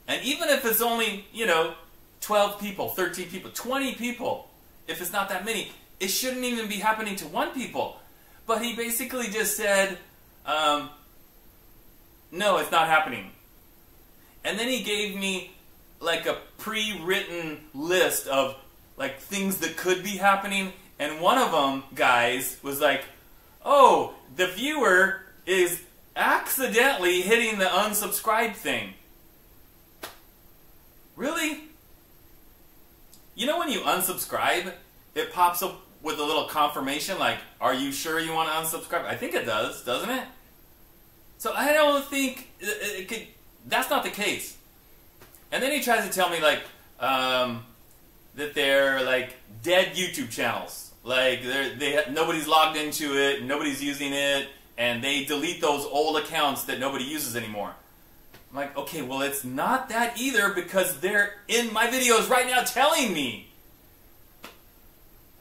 And even if it's only, you know, 12 people, 13 people, 20 people, if it's not that many, it shouldn't even be happening to one people. But he basically just said, um, no, it's not happening. And then he gave me like a pre-written list of like things that could be happening. And one of them, guys, was like, oh, the viewer is accidentally hitting the unsubscribe thing. Really? You know when you unsubscribe, it pops up with a little confirmation like, are you sure you want to unsubscribe? I think it does, doesn't it? So I don't think it, it could, that's not the case. And then he tries to tell me like um, that they're like dead YouTube channels. Like they're, they nobody's logged into it, nobody's using it, and they delete those old accounts that nobody uses anymore. I'm like, okay, well, it's not that either because they're in my videos right now telling me.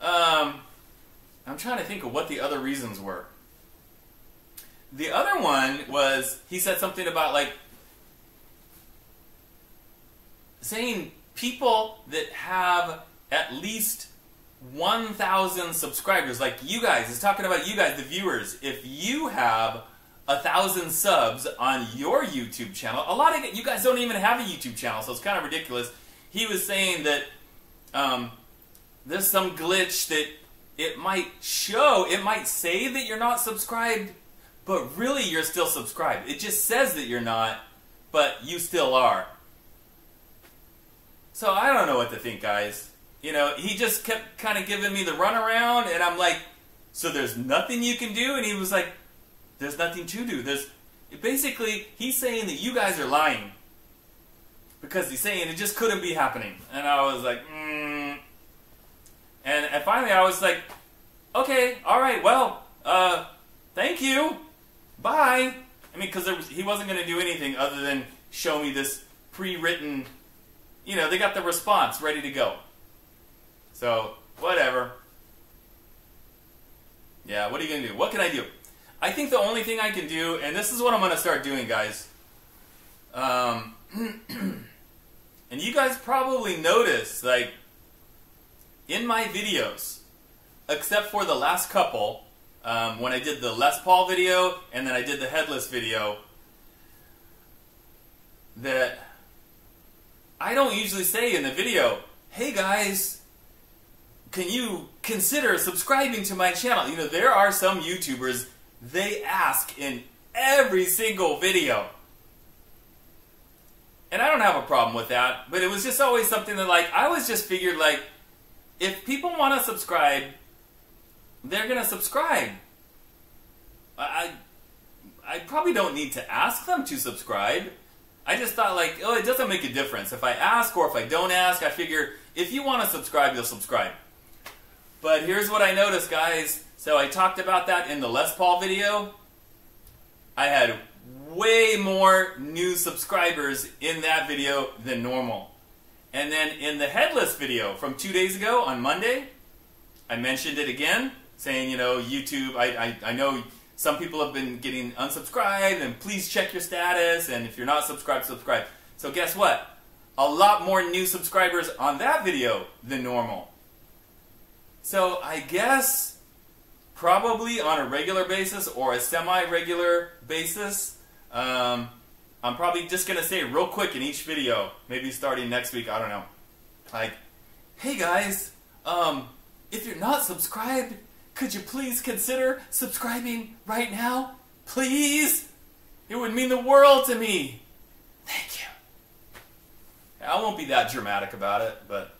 Um, I'm trying to think of what the other reasons were. The other one was he said something about like saying people that have at least 1,000 subscribers, like you guys, is talking about you guys, the viewers. If you have a thousand subs on your YouTube channel. A lot of you guys don't even have a YouTube channel, so it's kind of ridiculous. He was saying that um, there's some glitch that it might show, it might say that you're not subscribed, but really you're still subscribed. It just says that you're not, but you still are. So I don't know what to think, guys. You know, he just kept kind of giving me the runaround, and I'm like, so there's nothing you can do? And he was like, there's nothing to do. There's basically he's saying that you guys are lying because he's saying it just couldn't be happening. And I was like, mm. And, and finally I was like, okay, all right, well, uh, thank you, bye. I mean, because was, he wasn't going to do anything other than show me this pre-written, you know, they got the response ready to go. So, whatever. Yeah, what are you going to do? What can I do? I think the only thing I can do, and this is what I'm going to start doing, guys. Um, and you guys probably notice, like, in my videos, except for the last couple, um, when I did the Les Paul video and then I did the headless video, that I don't usually say in the video, hey guys, can you consider subscribing to my channel? You know, there are some YouTubers they ask in every single video. And I don't have a problem with that, but it was just always something that, like, I was just figured, like, if people want to subscribe, they're going to subscribe. I, I probably don't need to ask them to subscribe. I just thought, like, oh, it doesn't make a difference. If I ask or if I don't ask, I figure if you want to subscribe, you'll subscribe. But here's what I noticed, guys. So I talked about that in the Les Paul video. I had way more new subscribers in that video than normal. And then in the headless video from two days ago on Monday, I mentioned it again, saying, you know, YouTube, I, I, I know some people have been getting unsubscribed, and please check your status, and if you're not subscribed, subscribe. So guess what? A lot more new subscribers on that video than normal. So I guess probably on a regular basis or a semi-regular basis, um, I'm probably just going to say real quick in each video, maybe starting next week, I don't know. Like, hey guys, um, if you're not subscribed, could you please consider subscribing right now? Please? It would mean the world to me. Thank you. I won't be that dramatic about it, but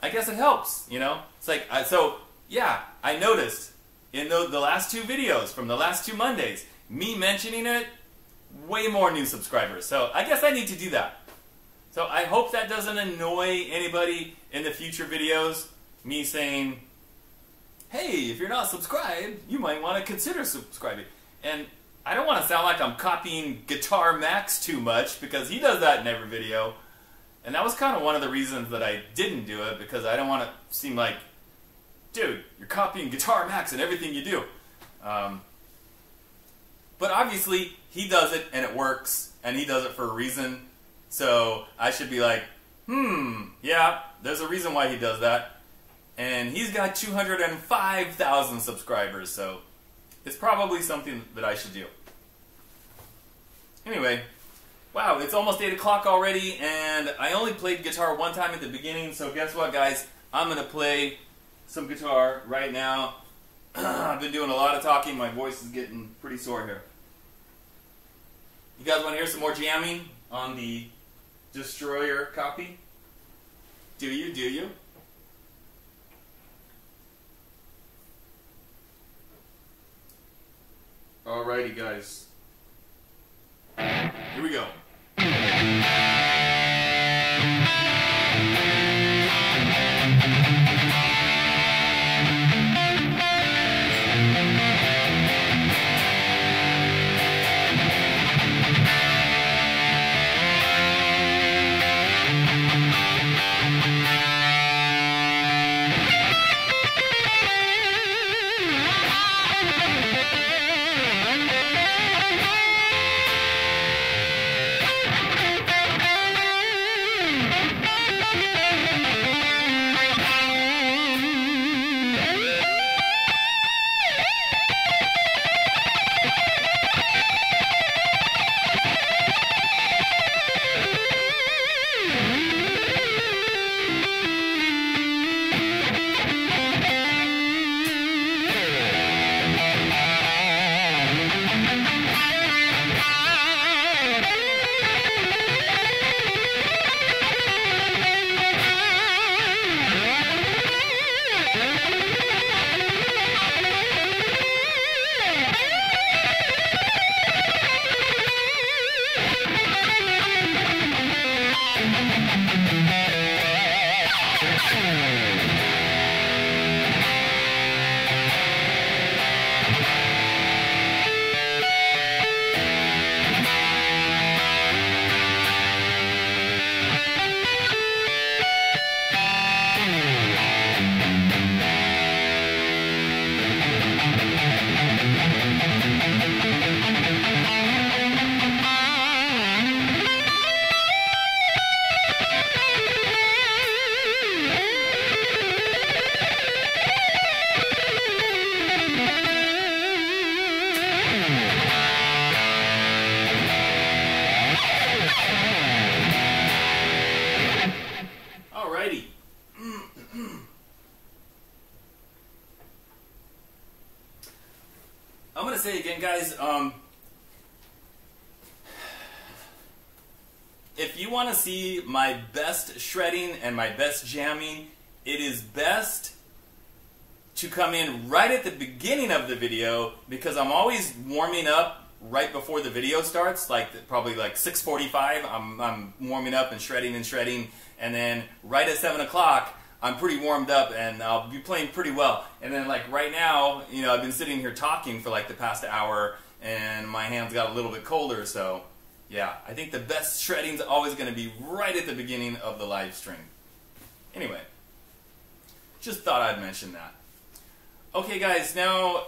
I guess it helps, you know? It's like, I, so, yeah, I noticed in the, the last two videos from the last two Mondays, me mentioning it, way more new subscribers. So I guess I need to do that. So I hope that doesn't annoy anybody in the future videos, me saying, hey, if you're not subscribed, you might want to consider subscribing. And I don't want to sound like I'm copying Guitar Max too much because he does that in every video. And that was kind of one of the reasons that I didn't do it because I don't want to seem like, dude, you're copying Guitar Max in everything you do. Um, but obviously, he does it and it works, and he does it for a reason. So I should be like, hmm, yeah, there's a reason why he does that and he's got 205,000 subscribers, so it's probably something that I should do. Anyway, wow, it's almost 8 o'clock already, and I only played guitar one time at the beginning, so guess what, guys? I'm going to play some guitar right now. I've been doing a lot of talking, my voice is getting pretty sore here. You guys want to hear some more jamming on the Destroyer copy? Do you? Do you? Alrighty, guys. Here we go. My best shredding and my best jamming, it is best to come in right at the beginning of the video because I'm always warming up right before the video starts, like probably like 6:45. I'm, I'm warming up and shredding and shredding, and then right at 7 o'clock, I'm pretty warmed up and I'll be playing pretty well. And then like right now, you know, I've been sitting here talking for like the past hour and my hands got a little bit colder, so yeah, I think the best shredding is always going to be right at the beginning of the live stream. Anyway, just thought I'd mention that. Okay, guys, now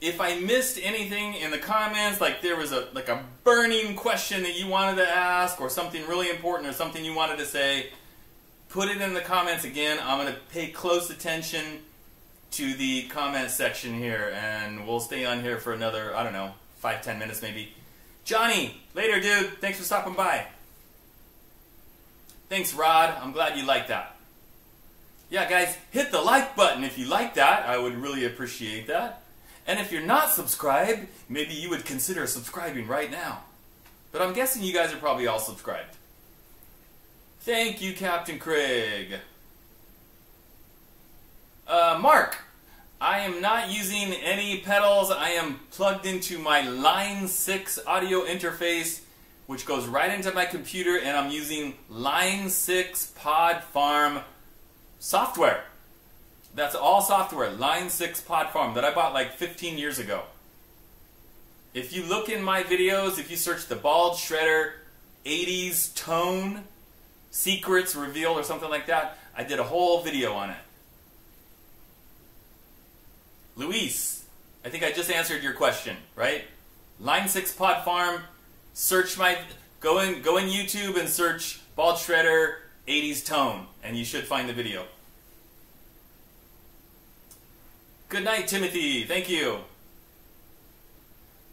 if I missed anything in the comments, like there was a like a burning question that you wanted to ask, or something really important, or something you wanted to say, put it in the comments again. I'm going to pay close attention to the comment section here, and we'll stay on here for another, I don't know, five, ten minutes maybe. Johnny, later, dude. Thanks for stopping by. Thanks, Rod. I'm glad you liked that. Yeah, guys, hit the like button if you like that. I would really appreciate that. And if you're not subscribed, maybe you would consider subscribing right now. But I'm guessing you guys are probably all subscribed. Thank you, Captain Craig. Uh, Mark, I am not using any pedals. I am plugged into my Line 6 audio interface, which goes right into my computer, and I'm using Line 6 Pod Farm software. That's all software, Line 6 Pod Farm, that I bought like 15 years ago. If you look in my videos, if you search the Bald Shredder 80s tone, secrets revealed or something like that, I did a whole video on it. Luis, I think I just answered your question, right? Line 6 Pod Farm, search my, go in, go in YouTube and search Bald Shredder 80s Tone, and you should find the video. Good night, Timothy. Thank you.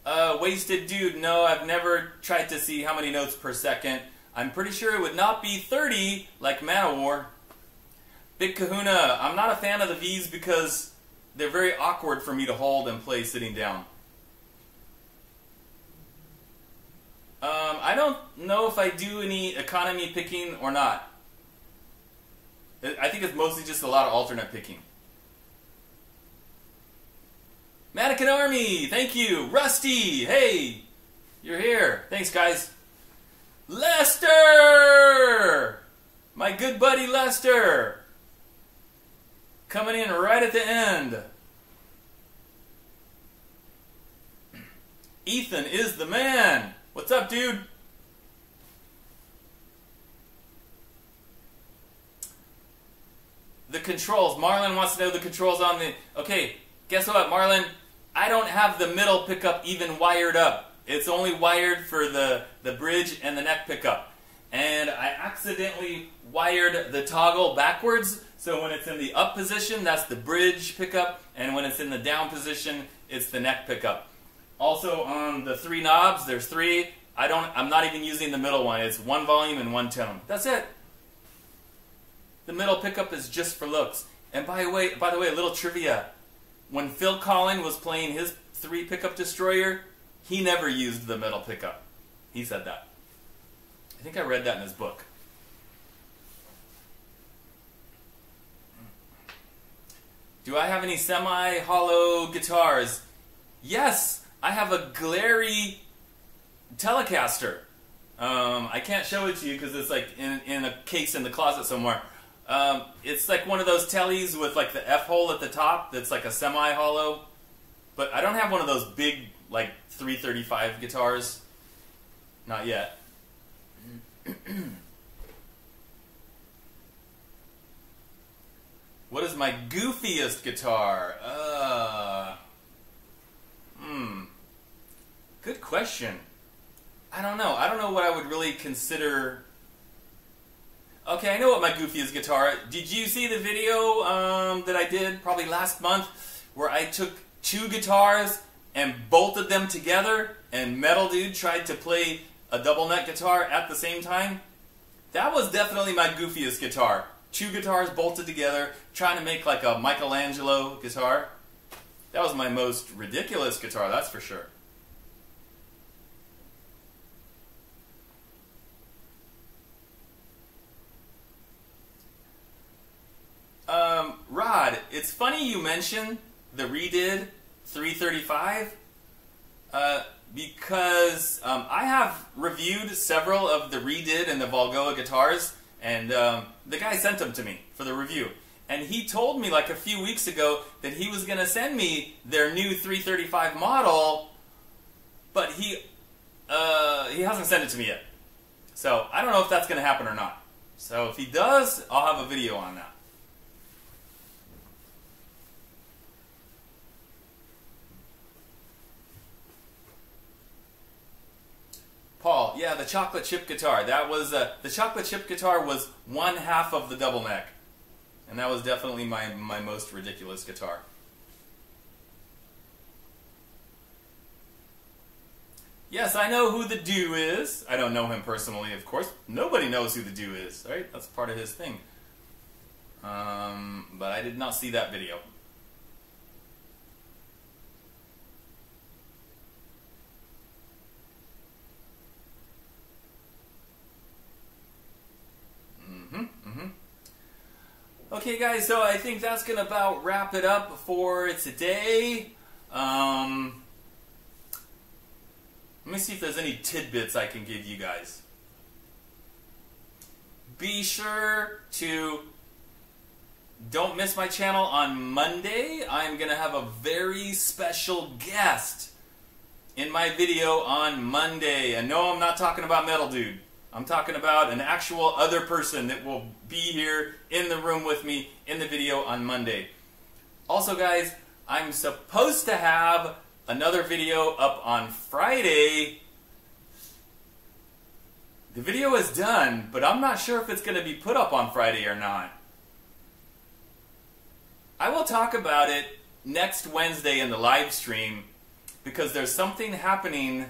Uh, wasted dude, no, I've never tried to see how many notes per second. I'm pretty sure it would not be 30 like Manowar. Big Kahuna, I'm not a fan of the V's because they're very awkward for me to hold and play sitting down. Um, I don't know if I do any economy picking or not. I think it's mostly just a lot of alternate picking. Mannequin Army, thank you. Rusty, hey, you're here. Thanks, guys. Lester! My good buddy Lester. Coming in right at the end. Ethan is the man. What's up, dude? The controls. Marlon wants to know the controls on the... Okay, guess what, Marlon? I don't have the middle pickup even wired up. It's only wired for the, the bridge and the neck pickup. And I accidentally wired the toggle backwards, so when it's in the up position, that's the bridge pickup, and when it's in the down position, it's the neck pickup. Also on the three knobs, there's three. I don't, I'm not even using the middle one. It's one volume and one tone. That's it. The middle pickup is just for looks. And by the way, by the way, a little trivia. When Phil Collen was playing his three pickup destroyer, he never used the middle pickup. He said that. I think I read that in his book. Do I have any semi-hollow guitars? Yes, I have a Glarry Telecaster. Um, I can't show it to you because it's like in, in a case in the closet somewhere. Um, it's like one of those tellies with like the F hole at the top that's like a semi-hollow. But I don't have one of those big like 335 guitars. Not yet. what is my goofiest guitar? Uh, hmm. Good question. I don't know. I don't know what I would really consider. Okay, I know what my goofiest guitar. Did you see the video um, that I did probably last month where I took two guitars and bolted them together and Metal Dude tried to play a double neck guitar at the same time? That was definitely my goofiest guitar. Two guitars bolted together, trying to make like a Michelangelo guitar. That was my most ridiculous guitar, that's for sure. Um, Rod, it's funny you mention the redid 335 uh, because um, I have reviewed several of the redid and the Volgoa guitars, and um, the guy sent them to me for the review. And he told me like a few weeks ago that he was going to send me their new 335 model but he uh, he hasn't sent it to me yet. So I don't know if that's going to happen or not. So if he does, I'll have a video on that. Paul, yeah, the chocolate chip guitar. That was uh, the chocolate chip guitar was one half of the double neck, and that was definitely my my most ridiculous guitar. Yes, I know who the do is. I don't know him personally, of course. Nobody knows who the do is, right? That's part of his thing. Um, but I did not see that video. Okay, guys, so I think that's going to about wrap it up for today. Um, let me see if there's any tidbits I can give you guys. Be sure to don't miss my channel on Monday. I'm going to have a very special guest in my video on Monday. And no, I'm not talking about Metal Dude. I'm talking about an actual other person that will be here in the room with me in the video on Monday. Also, guys, I'm supposed to have another video up on Friday. The video is done, but I'm not sure if it's going to be put up on Friday or not. I will talk about it next Wednesday in the live stream because there's something happening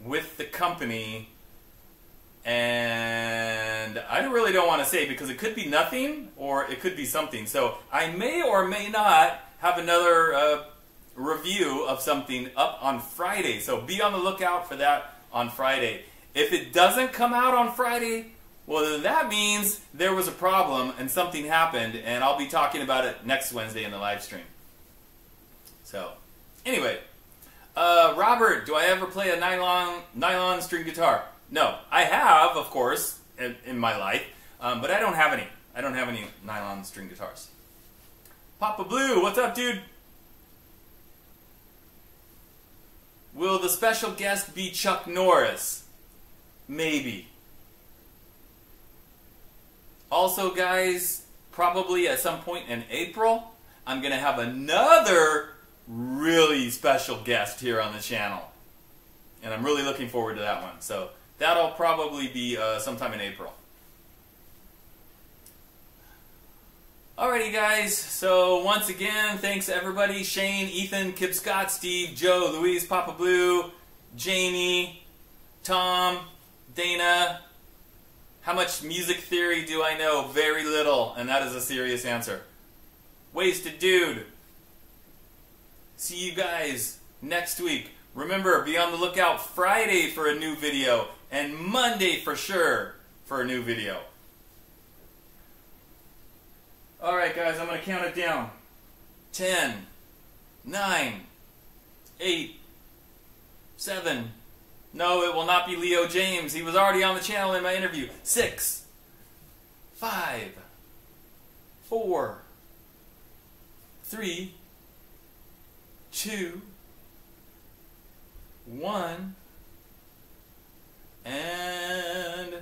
with the company and I really don't want to say because it could be nothing or it could be something. So I may or may not have another uh, review of something up on Friday. So be on the lookout for that on Friday. If it doesn't come out on Friday, well, that means there was a problem and something happened, and I'll be talking about it next Wednesday in the live stream. So, anyway, uh, Robert, do I ever play a nylon nylon string guitar? No, I have, of course, in, in my life, um, but I don't have any. I don't have any nylon string guitars. Papa Blue, what's up, dude? Will the special guest be Chuck Norris? Maybe. Also, guys, probably at some point in April, I'm going to have another really special guest here on the channel. And I'm really looking forward to that one. So that'll probably be uh, sometime in April. Alrighty guys, so once again, thanks everybody, Shane, Ethan, Kip Scott, Steve, Joe, Louise, Papa Blue, Jamie, Tom, Dana. How much music theory do I know? Very little, and that is a serious answer. Wasted Dude. See you guys next week. Remember, be on the lookout Friday for a new video, and Monday for sure for a new video. All right, guys, I'm going to count it down. 10, 9, 8, 7. No, it will not be Leo Jaymz. He was already on the channel in my interview. 6, 5, 4, 3, 2, 1, and